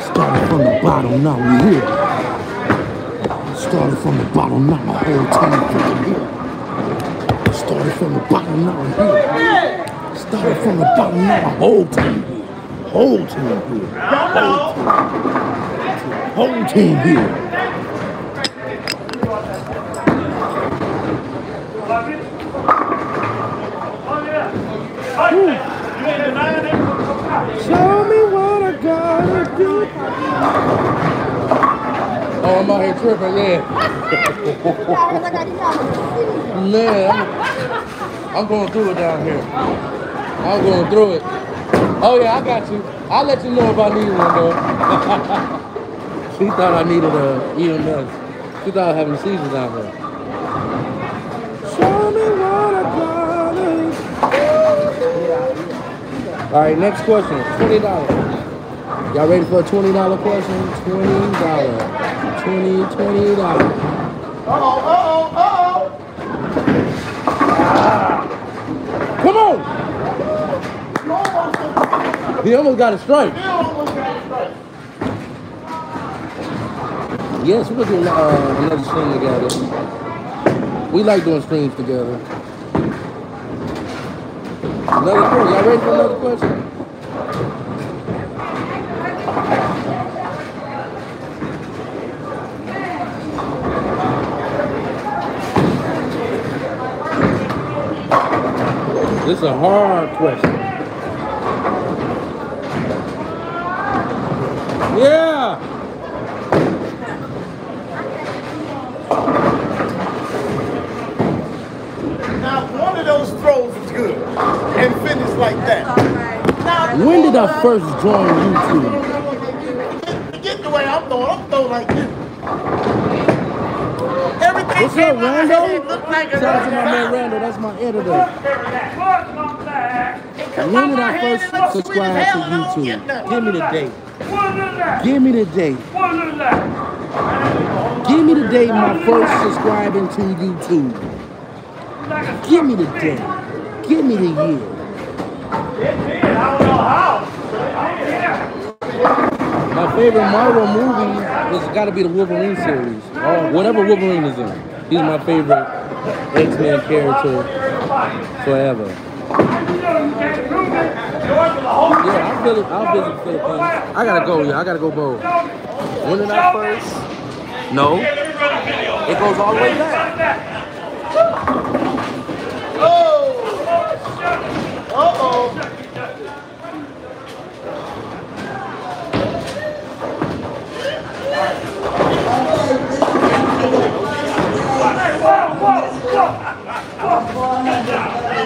Started from the bottom, now we here. Started from the bottom, now the whole team freaking here. Started from the bottom, now we here. Started from the bottom, now the whole team here. Whole team here. Whole team, here. Show me what I gotta do. Oh, I'm out here tripping. (laughs) Man, I'm, I'm going through it down here. I'm going through it. Oh yeah, I got you. I'll let you know if I need one though. (laughs) she thought I needed a EMS. She thought I was having seizures out there. Show me what All right, next question. Twenty dollars. Y'all ready for a twenty dollar question? Twenty dollar. Twenty, twenty dollars. Uh-oh, uh-oh, uh-oh. Come on! He almost got a strike. Yes, we're gonna do uh, another stream together. We like doing streams together. Another question. Y'all ready for another question? This is a hard question. Yeah. Now, if one of those throws is good and finish like that. Now, When did I first join YouTube? Forget the way I'm throwing. I'm throwing like this. Everything What's up, out of my head Rando? like Shout out to my man Rando. That's my editor. When did I first subscribe to YouTube? Give me the date. Give me the date. Give me the date my first subscribing to YouTube. Give me the date. Give me the year. My favorite Marvel movie has got to be the Wolverine series. Or whatever Wolverine is in. He's my favorite X-Men character forever. Yeah, I'll visit, I'll visit Philippines. I gotta go, yeah. I gotta go both. When did I first? No. It goes all the way back.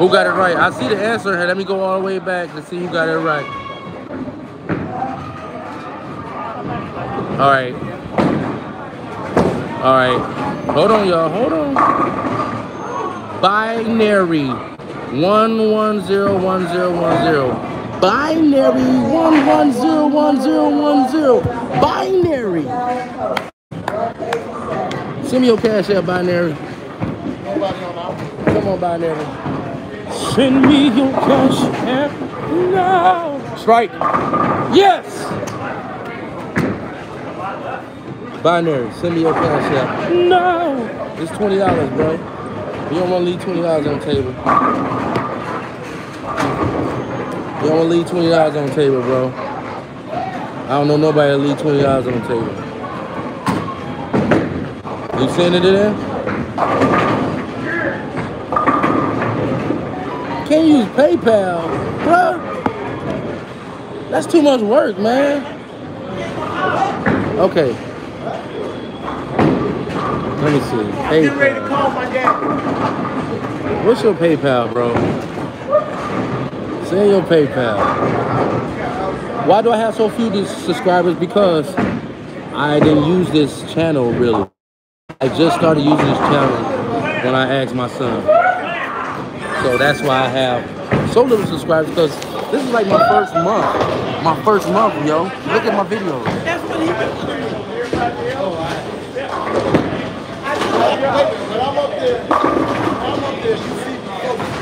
Who got it right? I see the answer here. Let me go all the way back to see who got it right. All right. All right. Hold on, y'all. Hold on. Binary. One one zero one zero one zero. Binary one one zero one zero one zero. Binary. Send me your cash app, binary. Come on, binary. Send me your cash app now. Strike. Yes. Binary. Send me your cash app. No. It's twenty dollars, bro. You don't want to leave twenty dollars on the table. You don't want to leave twenty dollars on the table, bro. I don't know nobody that leave twenty dollars on the table. You send it in PayPal, bro. That's too much work, man. Okay. Let me see. Get ready to call my dad. What's your PayPal, bro? Send your PayPal. Why do I have so few subscribers? Because I didn't use this channel really. I just started using this channel when I asked my son. So that's why I have so little subscribers because this is like my first month. My first month, yo. Look at my videos. When I'm up there, when I'm up there, you see me focus.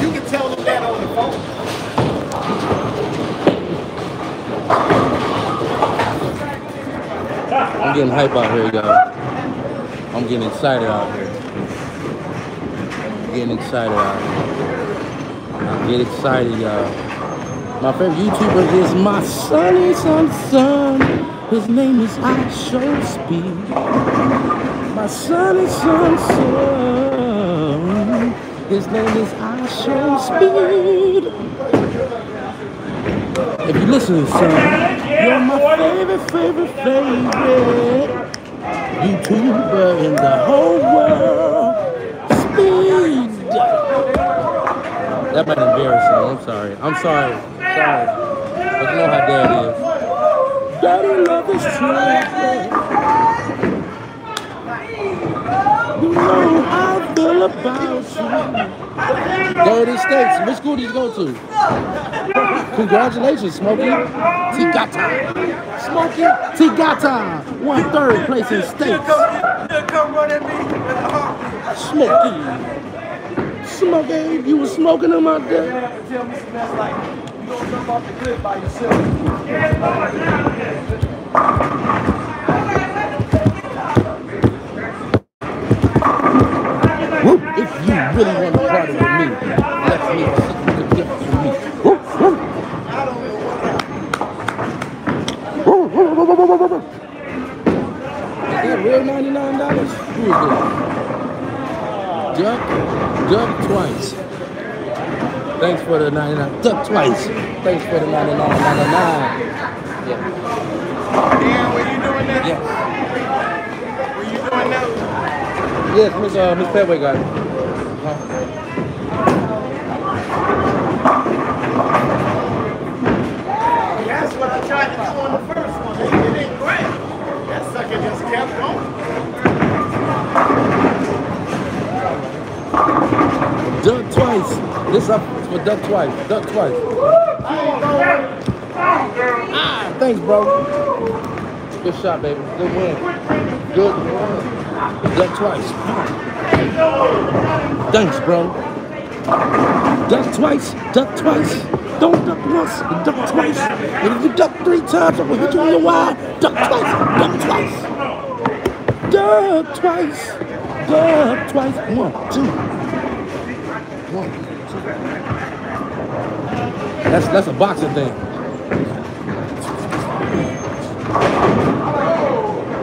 You can tell them that on the phone. I'm getting hype out here, y'all. I'm getting excited out here. I'm getting excited out here. I get excited, y'all. My favorite YouTuber is my sonny son son. His name is I Speed. My sonny son son. His name is I Show Speed. If you listen, son, you're my favorite, favorite, favorite YouTuber in the whole world. Speed. That might embarrass you. I'm sorry. I'm sorry. Sorry. But you know how dad is. Daddy love is true. You know how I feel about you. Dirty States. Which school did you go to? Congratulations, Smokey. Tigata. Smokey Tigata. One third place in states. Smokey. Smokey, you was smoking them out there. Woo. If you really want to party with me, let's make a secret gift for me. Woo, woo. Woo, woo. Is that real ninety-nine dollars? Who is that? Duck, duck twice. Thanks for the ninety-nine. Duck twice. Thanks for the ninety-nine, ninety-nine. Yeah. Dan, were you doing that? Yes. Were you doing that? Yes, Miss uh, Miss Petway got it. Huh? That's what I tried to do on the first one. It didn't grab. Sucker just kept going. Duck twice. This up for duck twice. Duck twice. Ah, thanks, bro. Good shot, baby. Good win. Good. Duck twice. Thanks, bro. Duck twice, duck twice. Don't duck once, duck twice. And if you duck three times, I'm gonna hit you in your eye. Duck twice, duck twice. Duck twice, duck twice. One, two. One, two. That's that's a boxing thing.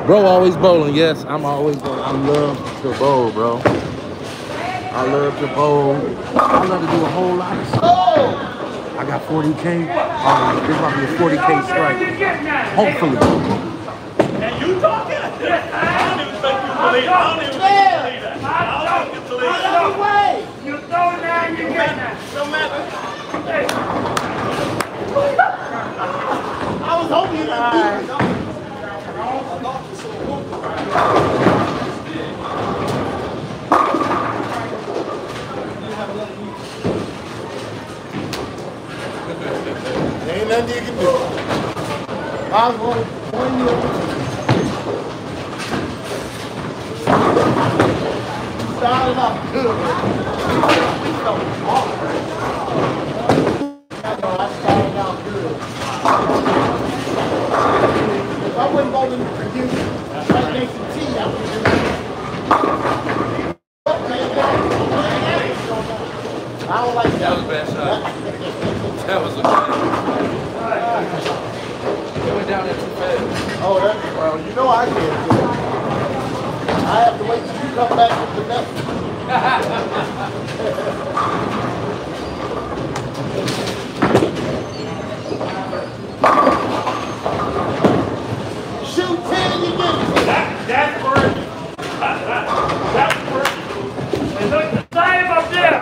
Bro, always bowling. Yes, I'm always bowling. I love to bowl, bro. I love to bowl. I love to do a whole lot of stuff. I got 40K. Um, this might be a 40K strike. Hopefully. And you talking? I don't even think you believe I don't even think you believe that. I don't think you believe that. You You throw it down, you get that. No matter. I was hoping you didn't do it. Nothing you can. I that don't like that. was a bad shot. That was a bad It went down too fast. Oh, that, well, you know I can't do it. I have to wait till you come back with the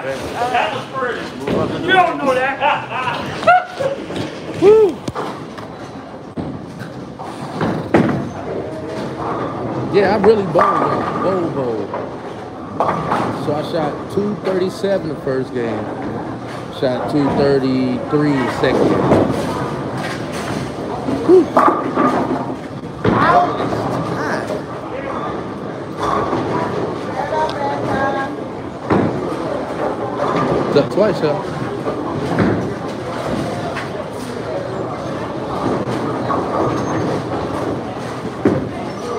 there. That was pretty. You don't know that. (laughs) Yeah, I really bowled though. Bowl. So I shot 237 the first game. Shot 233 the second game. Whew. Duck twice, huh?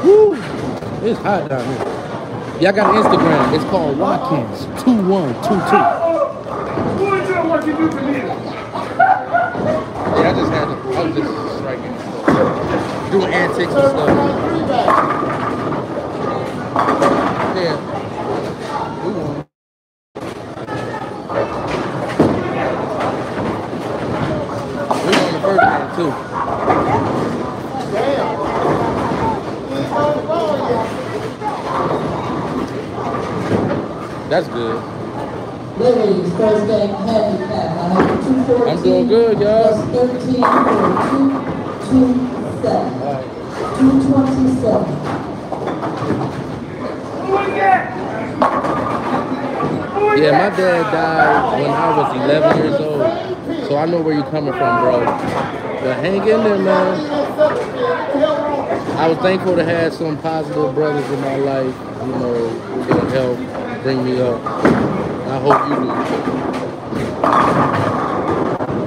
Woo! It's hot down here. Y'all got an Instagram. It's called Watkins 2122. Who is doing what you do for me? Yeah, I just had to, I was just striking. Doing antics and stuff. Three back. Yeah. We won. We won the first game too. Damn. He ain't on the ball yet. That's good. Ladies, first game handicap. I have two fourteen. I'm doing good, y'all. Plus thirteen for two, two, seven. All right. Two twenty-seven. Who is that? Who is Yeah, that? my dad died when I was 11 years old. So I know where you're coming from, bro. But hang in there, man. I was thankful to have some positive brothers in my life, you know, who can help bring me up. I hope you do.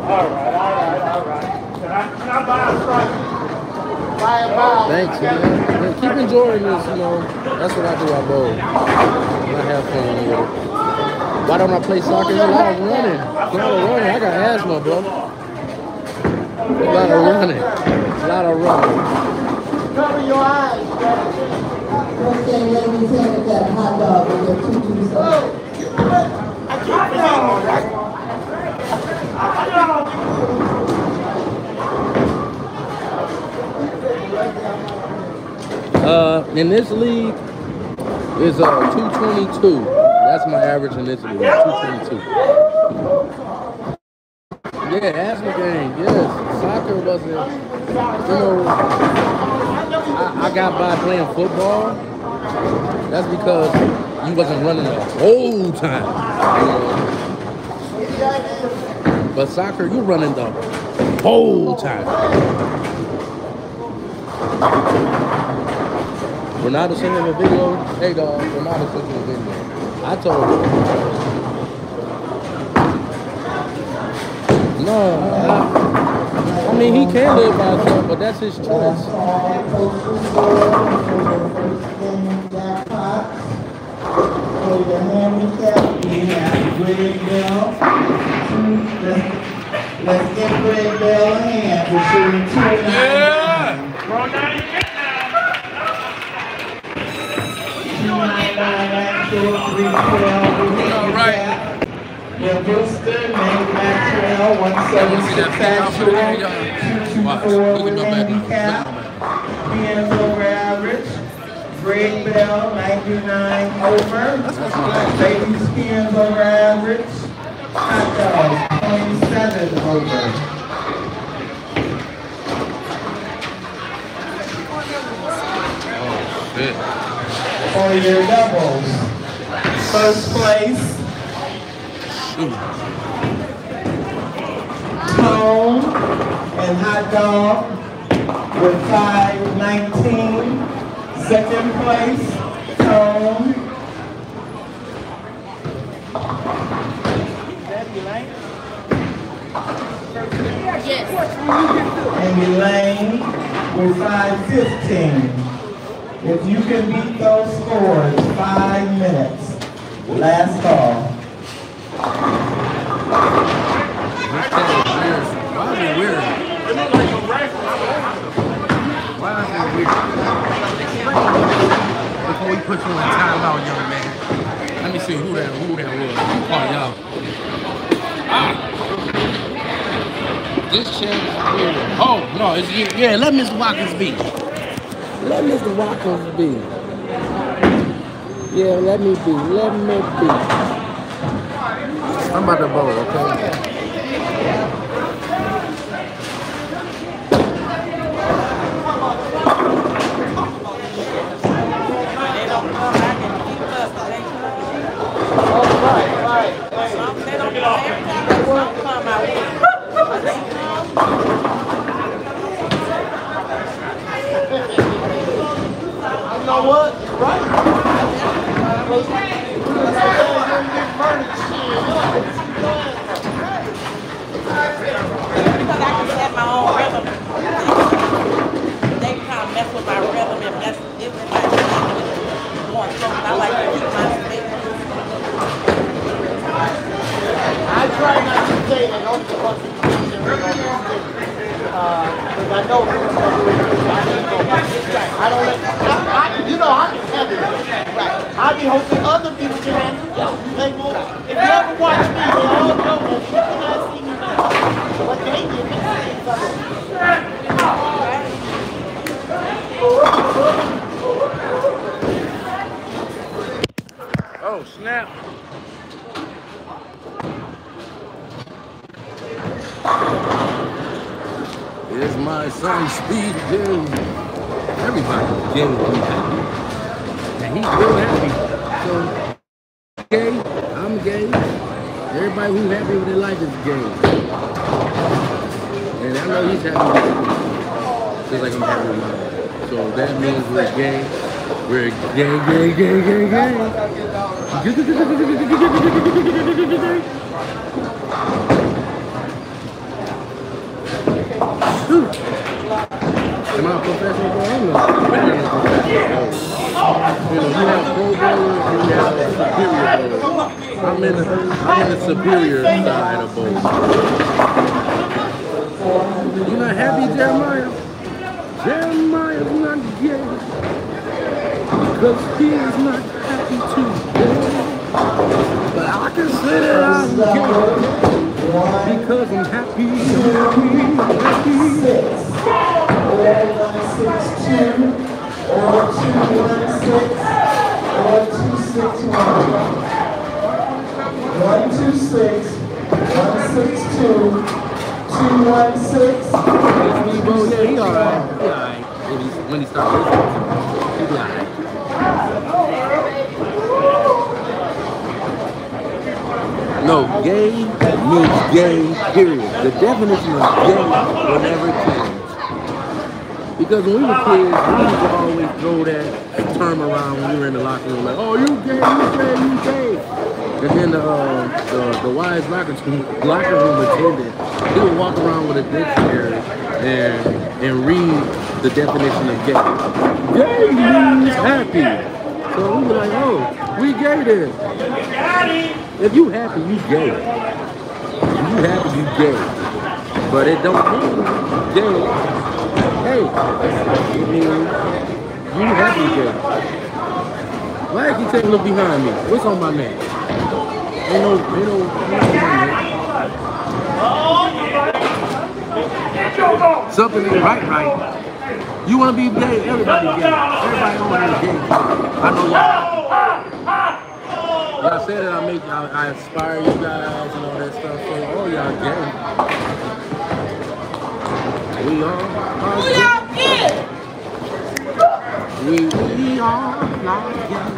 All right, all right, all right. Can I, can I buy a strike? Buy a ball. Thanks, man. Man, Keep enjoying this, you know. That's what I do, I bowl. I have fun with it. Why don't I play soccer? There's a lot of running. A lot of running. I got asthma, bro. A lot of running. A lot of running. Cover your eyes. First game ladies handicap, hot dog with two, two, seven. I right? Uh, in this league, is uh 222. Average in league. 222. Yeah, asthma game. Yes, soccer wasn't. You know, I, I got by playing football. That's because you wasn't running the whole time. you. But soccer, you running the whole time. Ronaldo sent him a video. Hey dog, Ronaldo sent him a video. I told him. No, I, I mean he can live by himself, but that's his choice. all postal sales for the first game jackpot. For the handicap, we have Greg Bell. Let's- Let's Greg Bell a hand for shooting two nine Bro, now you get now. Two nine nine actual, three twelve. All right. Booster, name Maxwell, one seven see six that actual, big outfit two two Watch. four Look at with the back. handicap. PNs over average. Greg Bell, ninety-nine over. Ladies PNs over average. Hot dogs, twenty-seven over. Shit. For your doubles. First place, Tone and Hot Dog with five nineteen. Second place, Tone. And Elaine with five fifteen. If you can beat those scores, five minutes. Last call. Why is it weird? Why is it weird? Before we put you in timeout, young man, let me see who that who that was. Oh, y'all. Ah. This check is weird. Oh no, it's. Yeah, let Mr. Watkins be. Let Mr. Watkins be. Yeah, let me be. Let me be. I'm about to bowl, okay? They don't come, I can keep up. They come. Some- They don't come every time, but some come, I will. But they come. You know what? You're right. I try not to say that I'm supposed to be because I know people. I don't let, I, I, you know, I can handle it. I be hoping other people can handle it. They will, if you ever watch me, they all know that you cannot see me now. But they did it. Oh, snap. It's my son Speed Game. Everybody gay be happy. And he's real happy. So gay, I'm gay. Everybody who's happy with their life is gay. And I know he's happy with Just like I'm happy with mine. So that means we're gay. We're gay, gay, gay, gay, gay. Am I a professional bro? I'm not. You know, you have pro bowlers you have a superior bowlers. I'm in the, I'm in the superior side of bowling. You not happy, Jeremiah? Jeremiah's not gay. Because he is not happy today. But I that I'm gay. Because I'm happy, happy, happy. Or one six two, or two one six, or two six one. One two six, one six two, two one six. Bro, yeah, he alright. He alright. When he, starts listening to me, he be alright. No, gay means gay, period. The definition of gay will never change. Because when we were kids, we used to always throw that term around when we were in the locker room, like, oh, you gay, you gay, you gay. And then the, uh, the, the wise locker room, locker room attendant he would walk around with a dictionary and and read the definition of gay. Gay means happy. So we were like, oh, we gay then. If you happy, you gay. If you happy, you gay. But it don't mean gay. Hey, it means you happy gay. Why you keep taking a look behind me? What's on my neck? Ain't no, ain't no, ain't no. Something ain't right, right. You want to be gay? Everybody gay. Everybody on here is gay. I know y'all. Y'all say that I make, I, I inspire you guys and all that stuff. So, oh, y'all gay. We all are gay. We, we all are gay.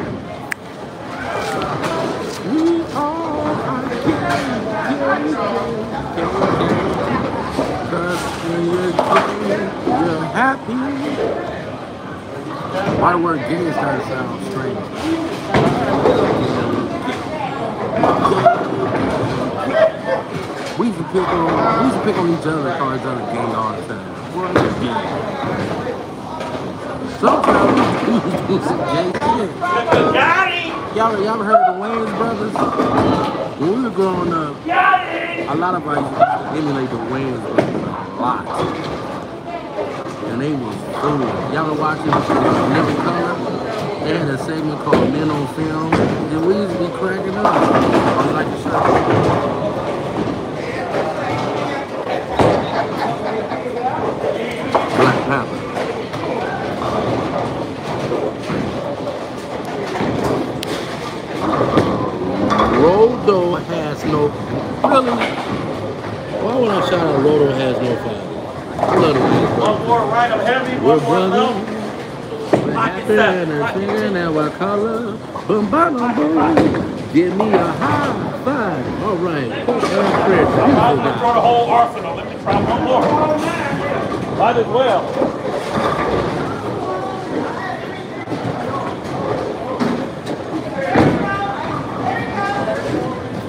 We all are gay. gay, gay, gay. Cause when you're gay, you're happy. Why the word gay started to sound strange? We used to pick on, we used to pick on each other, call each other gay all the time. What is gay? Sometimes we used to do some gay shit. Y'all, y'all heard of the Wayans brothers? When we were growing up, a lot of us used to emulate the Wayans brothers a lot. And they was fool. Y'all watching Living Color? They had a segment called Men on Film. And we used to be cracking up. Was like the show. Black Panther. Rodo has no. Really? Why would I shout out Rodo has no father? I love the One more right of heavy, one more. We're happy and we're singing and we're color. Boom, bam, bam, boom. Give me a high five. All right. Coach Aaron I'm going to throw the whole arsenal. Let me try one more. Might as well.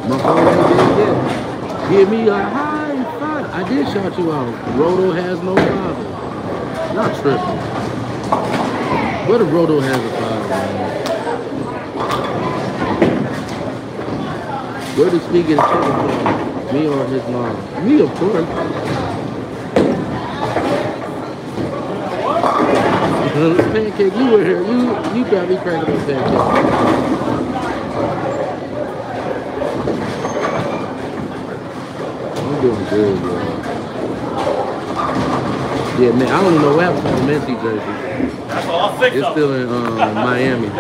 My phone. Give me a high five. I did shout you out. Roto has no father. Not tripping. What if roto has a man? Where does he get his chicken from? Me or his mom? Me, of course. (laughs) pancake, you were here. You you got me cracking up pancake. I'm doing good, bro. Yeah, man, I don't even know happened to the Messi jersey. That's all six It's still in um, Miami. (laughs)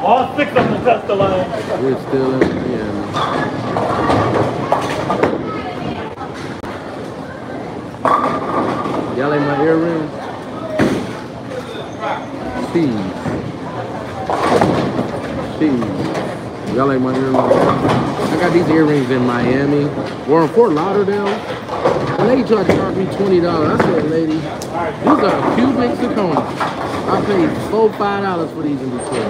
All six of them touched the line. It's still in Miami. Y'all like my earrings? Steve. Steve. Y'all like my earrings? I got these earrings in Miami We're in Fort Lauderdale. The lady tried to charge me $20. I said, lady, these are cubic zirconia. I paid four, five dollars for these in Detroit.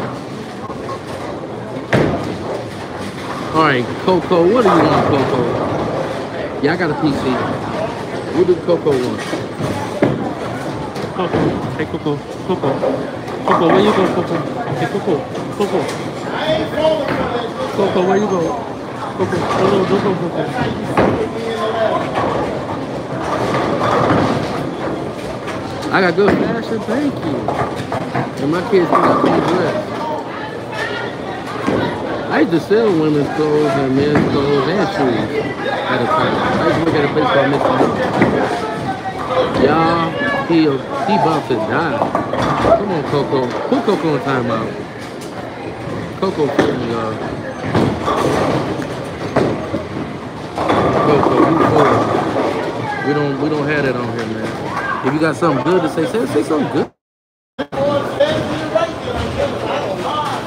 All right, Coco, what do you want, Coco? Yeah, I got a PC. What do Coco want? Coco, hey Coco, Coco, Coco, where you go, Coco? Hey Coco, Coco. Coco, where you go? Coco, no, don't go, Coco. I got good fashion, thank you. And my kids I can't dress. I used to sell women's clothes and men's clothes and shoes at a time. I used to work at a place called Mr. Y'all, he, he about to die. Come on, Coco. Put Coco in timeout. Coco killed y'all. Coco, you. We don't, we don't have that on here. If you got something good to say, say, say something good. Boy, stand to your right then, I tell you, I don't mind.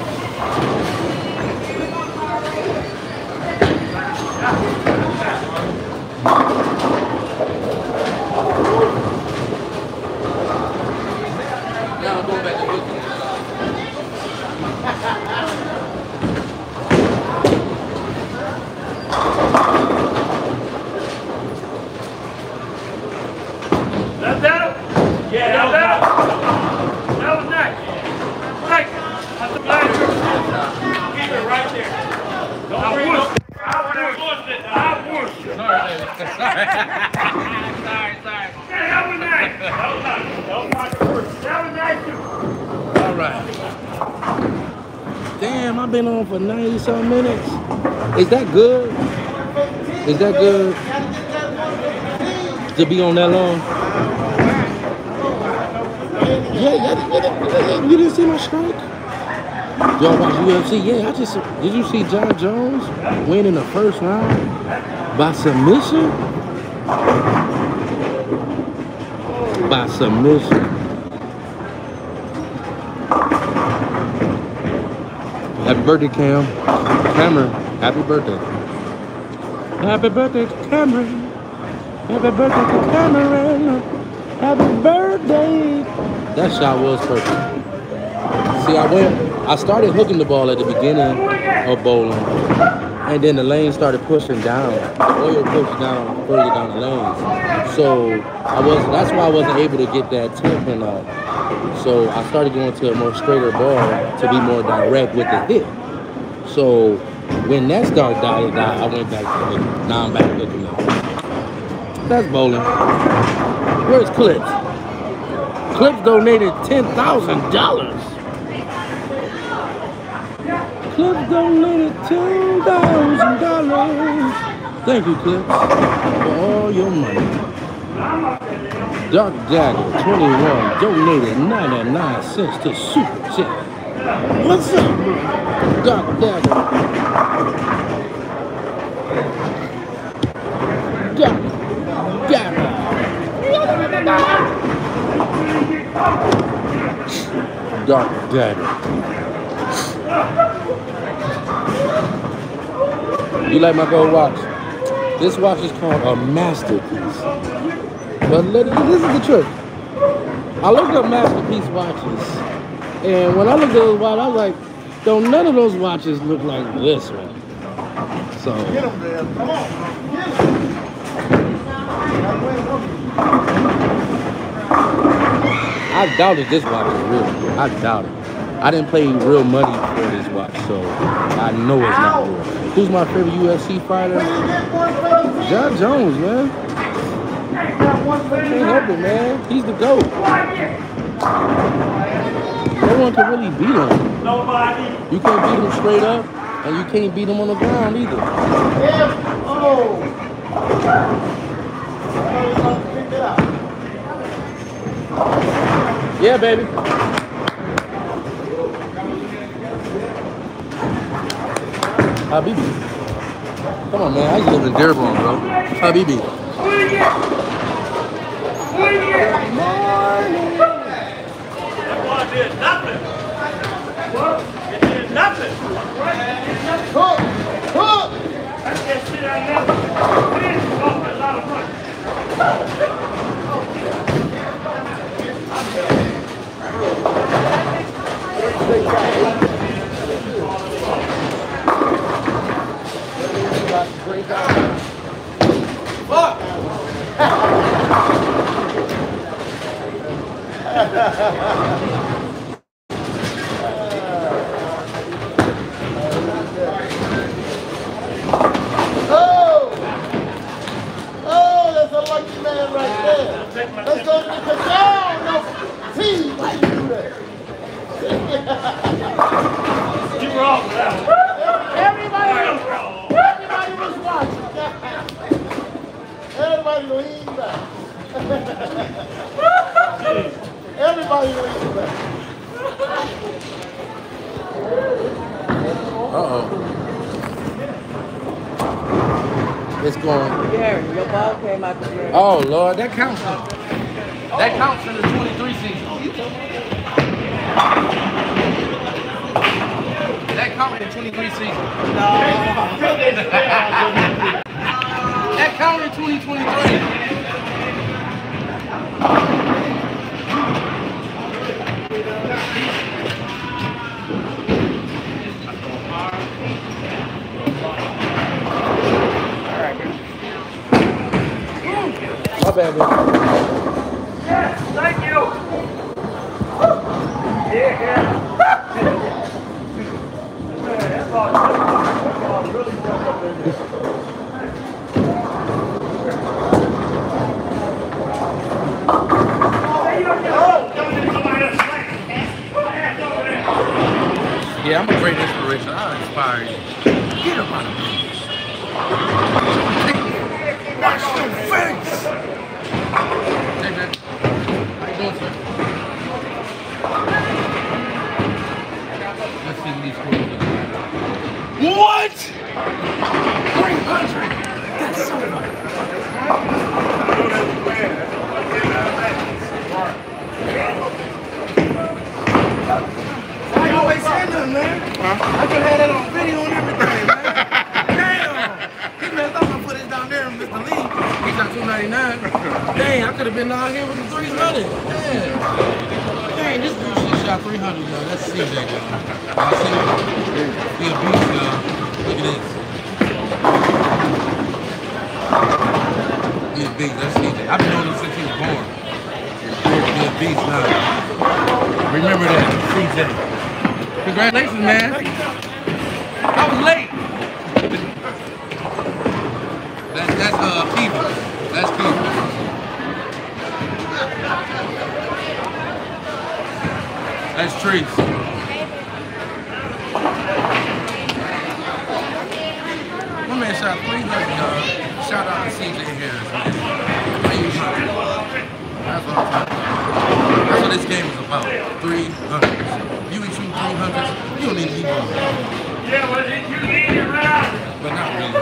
Now I'm going back to cooking. sorry. sorry, sorry. Yeah, that was nice. That was nice. That was nice. first. That was nice too. All right. Damn, I've been on for 90 some minutes. Is that good? Is that good to be on that long? Yeah, yeah, you didn't see my strike? Y'all watch UFC? Yeah, I just did you see Jon Jones win in the first round by submission? By submission. Happy birthday, Cam. Happy birthday. Happy birthday to Cameron. Happy birthday to Cameron. Happy birthday. That shot was perfect. See, I went, I started hooking the ball at the beginning of bowling. And then the lane started pushing down. The oil pushed down further down the lanes. So I was that's why I wasn't able to get that 10 pin out. So I started going to a more straighter ball to be more direct with the hit. So when that dying out, I went back to hit. Now I'm back looking. That's bowling. Where's Clips? Clips donated ten thousand dollars. Clips donated ten thousand dollars. Thank you, Clips, for all your money. Dark Dagger 21 donated 99 cents to Super Chat. What's up, bro? Dark Dagger? Dark Dagger. Dark Dagger. You like my gold watch? This watch is called a masterpiece. But let- this is the truth. I looked up masterpiece watches, and when I looked at those watches, I was like, don't none of those watches look like this one. So Get him there. Come on. Get. I doubted this watch is real. I doubt it. I didn't pay real money for this watch, so I know it's not real. Who's my favorite UFC fighter? Jon Jones, man. Can't help it, man. He's the GOAT. No one can really beat him. Nobody. You can't beat him straight up, and you can't beat him on the ground either. Yeah. Oh. Yeah, baby. Habibi. Come on, man. I used to live in Dearborn, bro. Habibi. That boy did nothing. It did nothing. Hook. Hook. That's that shit I never. It money. Oh. Oh, that's a lucky man right there. Let's go to the casino. No. See, why you do that? You wrong for that one. Everybody, You wrong. everybody was watching. Everybody leaned back. Everybody leaned back. Uh-oh. It's going. Gary, your ball came out the ring. Oh, Lord. That counts. That counts in the 23 season. That counts in the 23 season. (laughs) That counted in 2023. seven. Yes, thank you. Yeah, I'm a great inspiration. I inspire you. Get up out of me. Been out here with the 300. Damn. Dang, this dude just shot 300, y'all. That's CJ. Y'all see him? He a beast, y'all. Look at this. He a beast. That's CJ. I've been on him since he was born. He a beast now. Remember that, CJ. Congratulations, man. I was late. That, that's uh Kiva. That's Kiva. That's Trees. My man shot 300 dog. Shout out to CJ Harris, man. Crazy. That's what I'm talking about. That's what this game is about. 300. You ain't shooting 300s, you don't need to be going. Yeah, well, you need it right. But not really.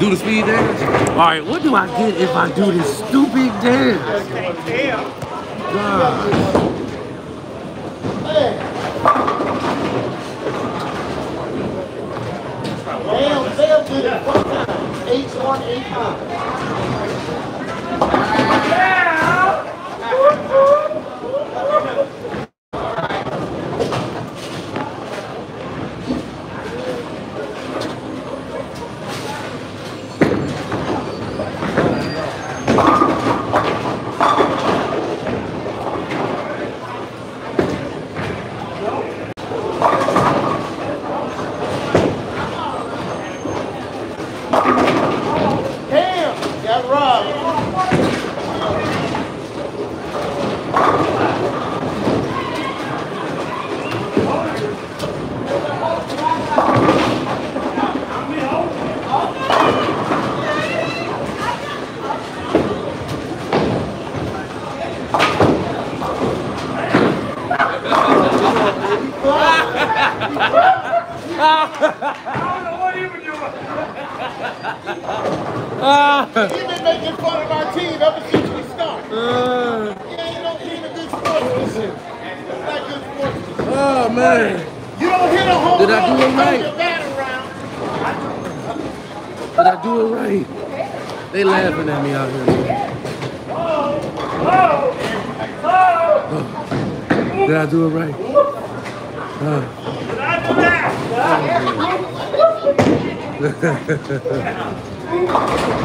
Do the speed dance? Alright, what do I get if I do this stupid dance? God. Damn, Bell did it one time. H one, H one. Damn, got robbed. You've been making fun of our team ever since we started. You ain't no team of good sportsmanship. It's not good sportsmanship. Oh man. You don't hit a home Did I run do it and throw right? your bat around. Did I do it right? They laughing at me out here. man. Did I do it right? Uh,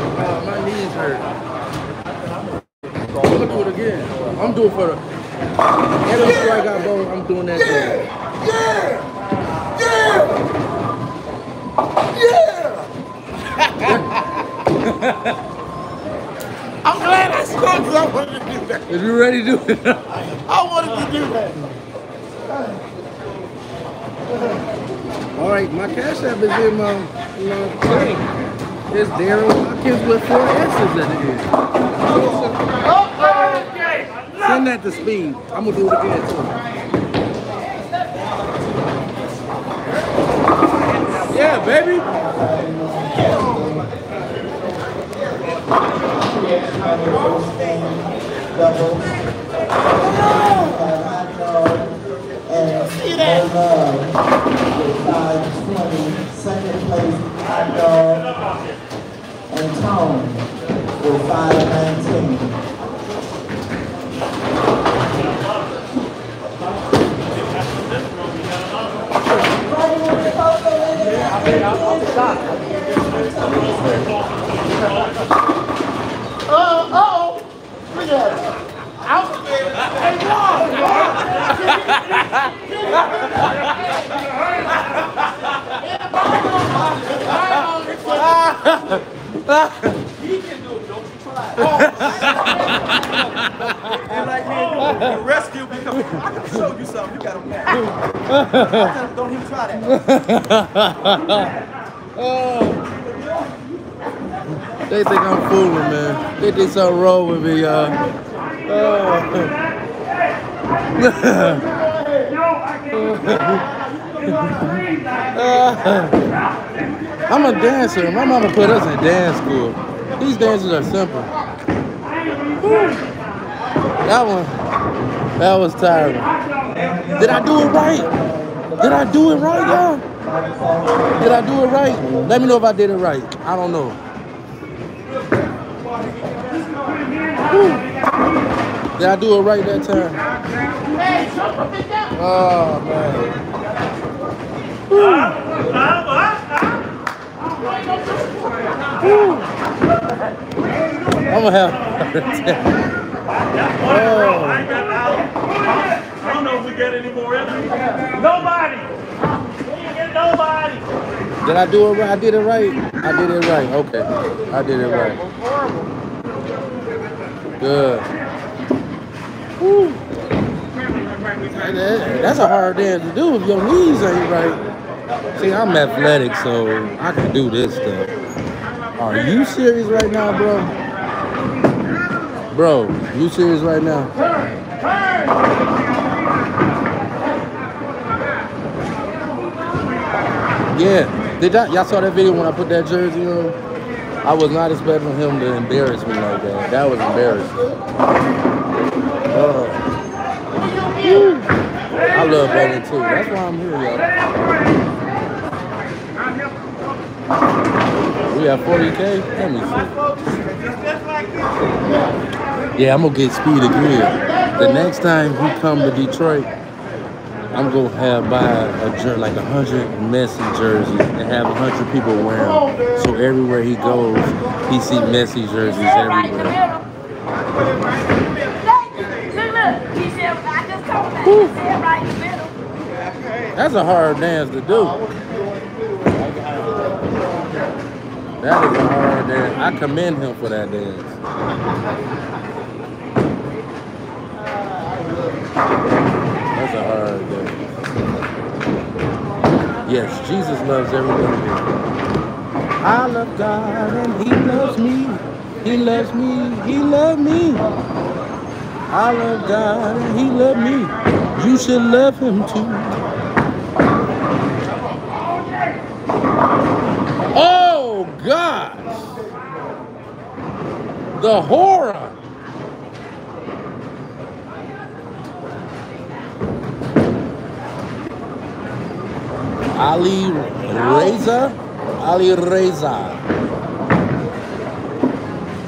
oh, my knees hurt. I'm gonna do it again. I'm doing for the. Every strike I go, I'm doing that thing. Yeah! Yeah! Yeah! I'm glad I scored because I wanted to do that. Is you ready to do it? I wanted to do that. All right, my cash app is in my, my thing. It's Darren Watkins with four S's at the end. Send that to speed. I'm gonna do it again too. Yeah, baby. Double. Hot dog. And no love with 520. Second place, hot dog. And Tone with 519. Uh oh! Look at it. Out. Hey, Ron, And like me and you, the rescue become can show you something. You got him Don't even try that. (laughs) oh. They think I'm fooling, man. They think something wrong with me, y'all. Oh. (laughs) I'm a dancer. My mama put us in dance school. These dances are simple. That one, that was tiring. Did I do it right? Did I do it right, y'all? Did I do it right? Let me know if I did it right. I don't know. Did I do it right that time? Oh man. I'm gonna have. (laughs) oh. I don't know if we get any more entries. Nobody. Nobody. Did I do it right? I did it right. I did it right. Okay. I did it right. Good. Woo. That's a hard dance to do if your knees ain't right. See, I'm athletic, so I can do this stuff. Are you serious right now, bro? Bro, you serious right now? Yeah. Did y'all, saw that video when I put that jersey on? I was not expecting him to embarrass me like that. That was embarrassing. Uh, I love that too. That's why I'm here, y'all. We have 40K? Let me see. Yeah, I'm gonna get Speed again. The next time he come to Detroit, I'm gonna have buy a like a hundred Messi jerseys and have a hundred people wear them. So everywhere he goes, he see Messi jerseys everywhere. That's a hard dance to do. That is a hard dance. I commend him for that dance. That's a hard dance. Yes, Jesus loves everyone here. I love God and He loves me. He loves me. He loves me. I love God and He loves me. You should love Him too. Oh God! The horror! Ali Reza, Ali Reza,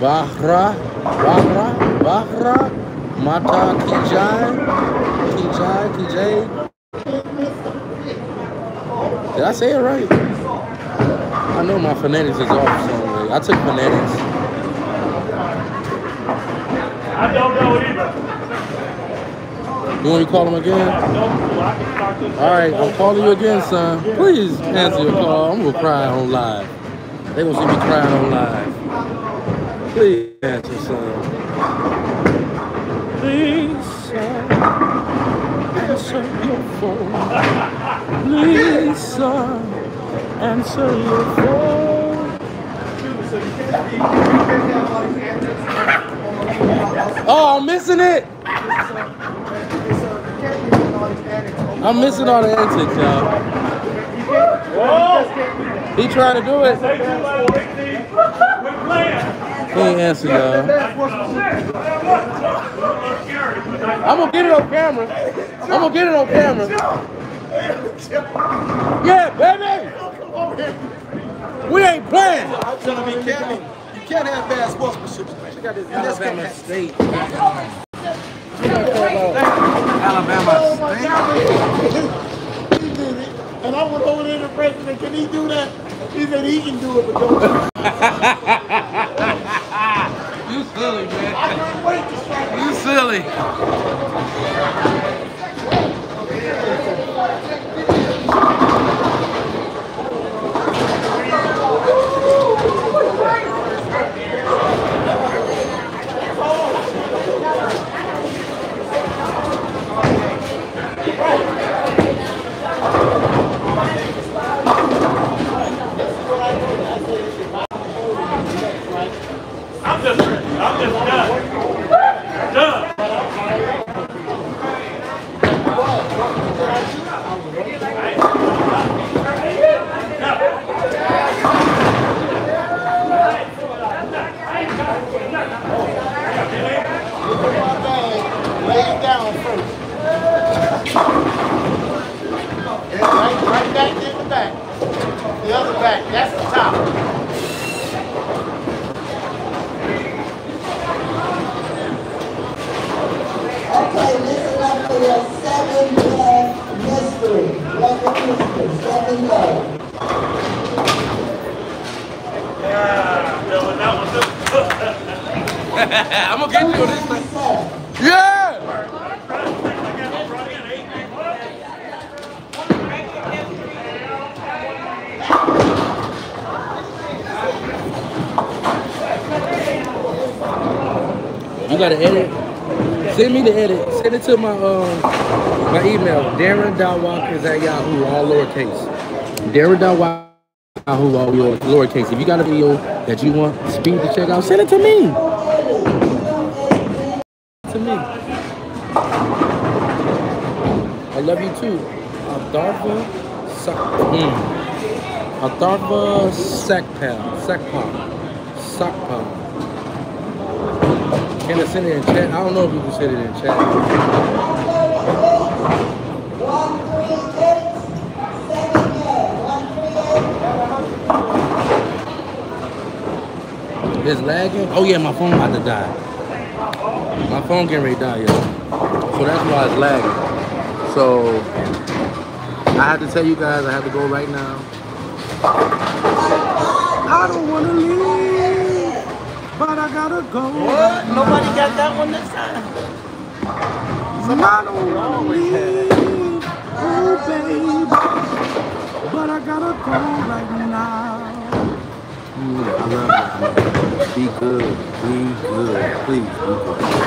Bahra, Bahra, Bahra, Mata Kijai, Kijai, Kijai. Did I say it right? I know my phonetics is off somewhere. I took phonetics. I don't know either. You want me to call him again? All right, I'm calling you again, son. Please answer your call. I'm gonna cry on live. They gonna see me crying on live. Please answer, son. Please, son, answer your phone. Please, son, answer your phone. Oh, I'm missing it. I'm missing all the antics, y'all. He trying to do it. He ain't answer, y'all. I'm gonna get it on camera. I'm gonna get it on camera. Yeah, baby. We ain't playing. I'm telling you, can't, you can't have bad sportsmanship. Check out this Alabama State. Alabama He did it. And I went over there to president, can he do that? He said he can do it, but don't. (laughs) You silly, man. I can't wait to strike. You silly. I'm gonna get you this thing. Yeah! You gotta edit. Send me the edit. Send it to my um my email. Darren.walkers at Yahoo, all lowercase. Darren Darren.walkers Yahoo, all lowercase. If you got a video that you want Speed to check out, send it to me. To me. I love you too. Adarva Sak. Mm. Adarva Sakpal. Sakpal. Sakpal. Can I send it in chat? I don't know if you can send it in chat. It's lagging? Oh yeah, my phone about to die. My phone getting ready to die, yo. So that's why it's lagging. So I have to tell you guys I have to go right now. I don't wanna leave, but I gotta go. What? Nobody got that one this time. I don't wanna leave, oh baby, but I gotta go right now. I love you. Be good. Be good. Please be good.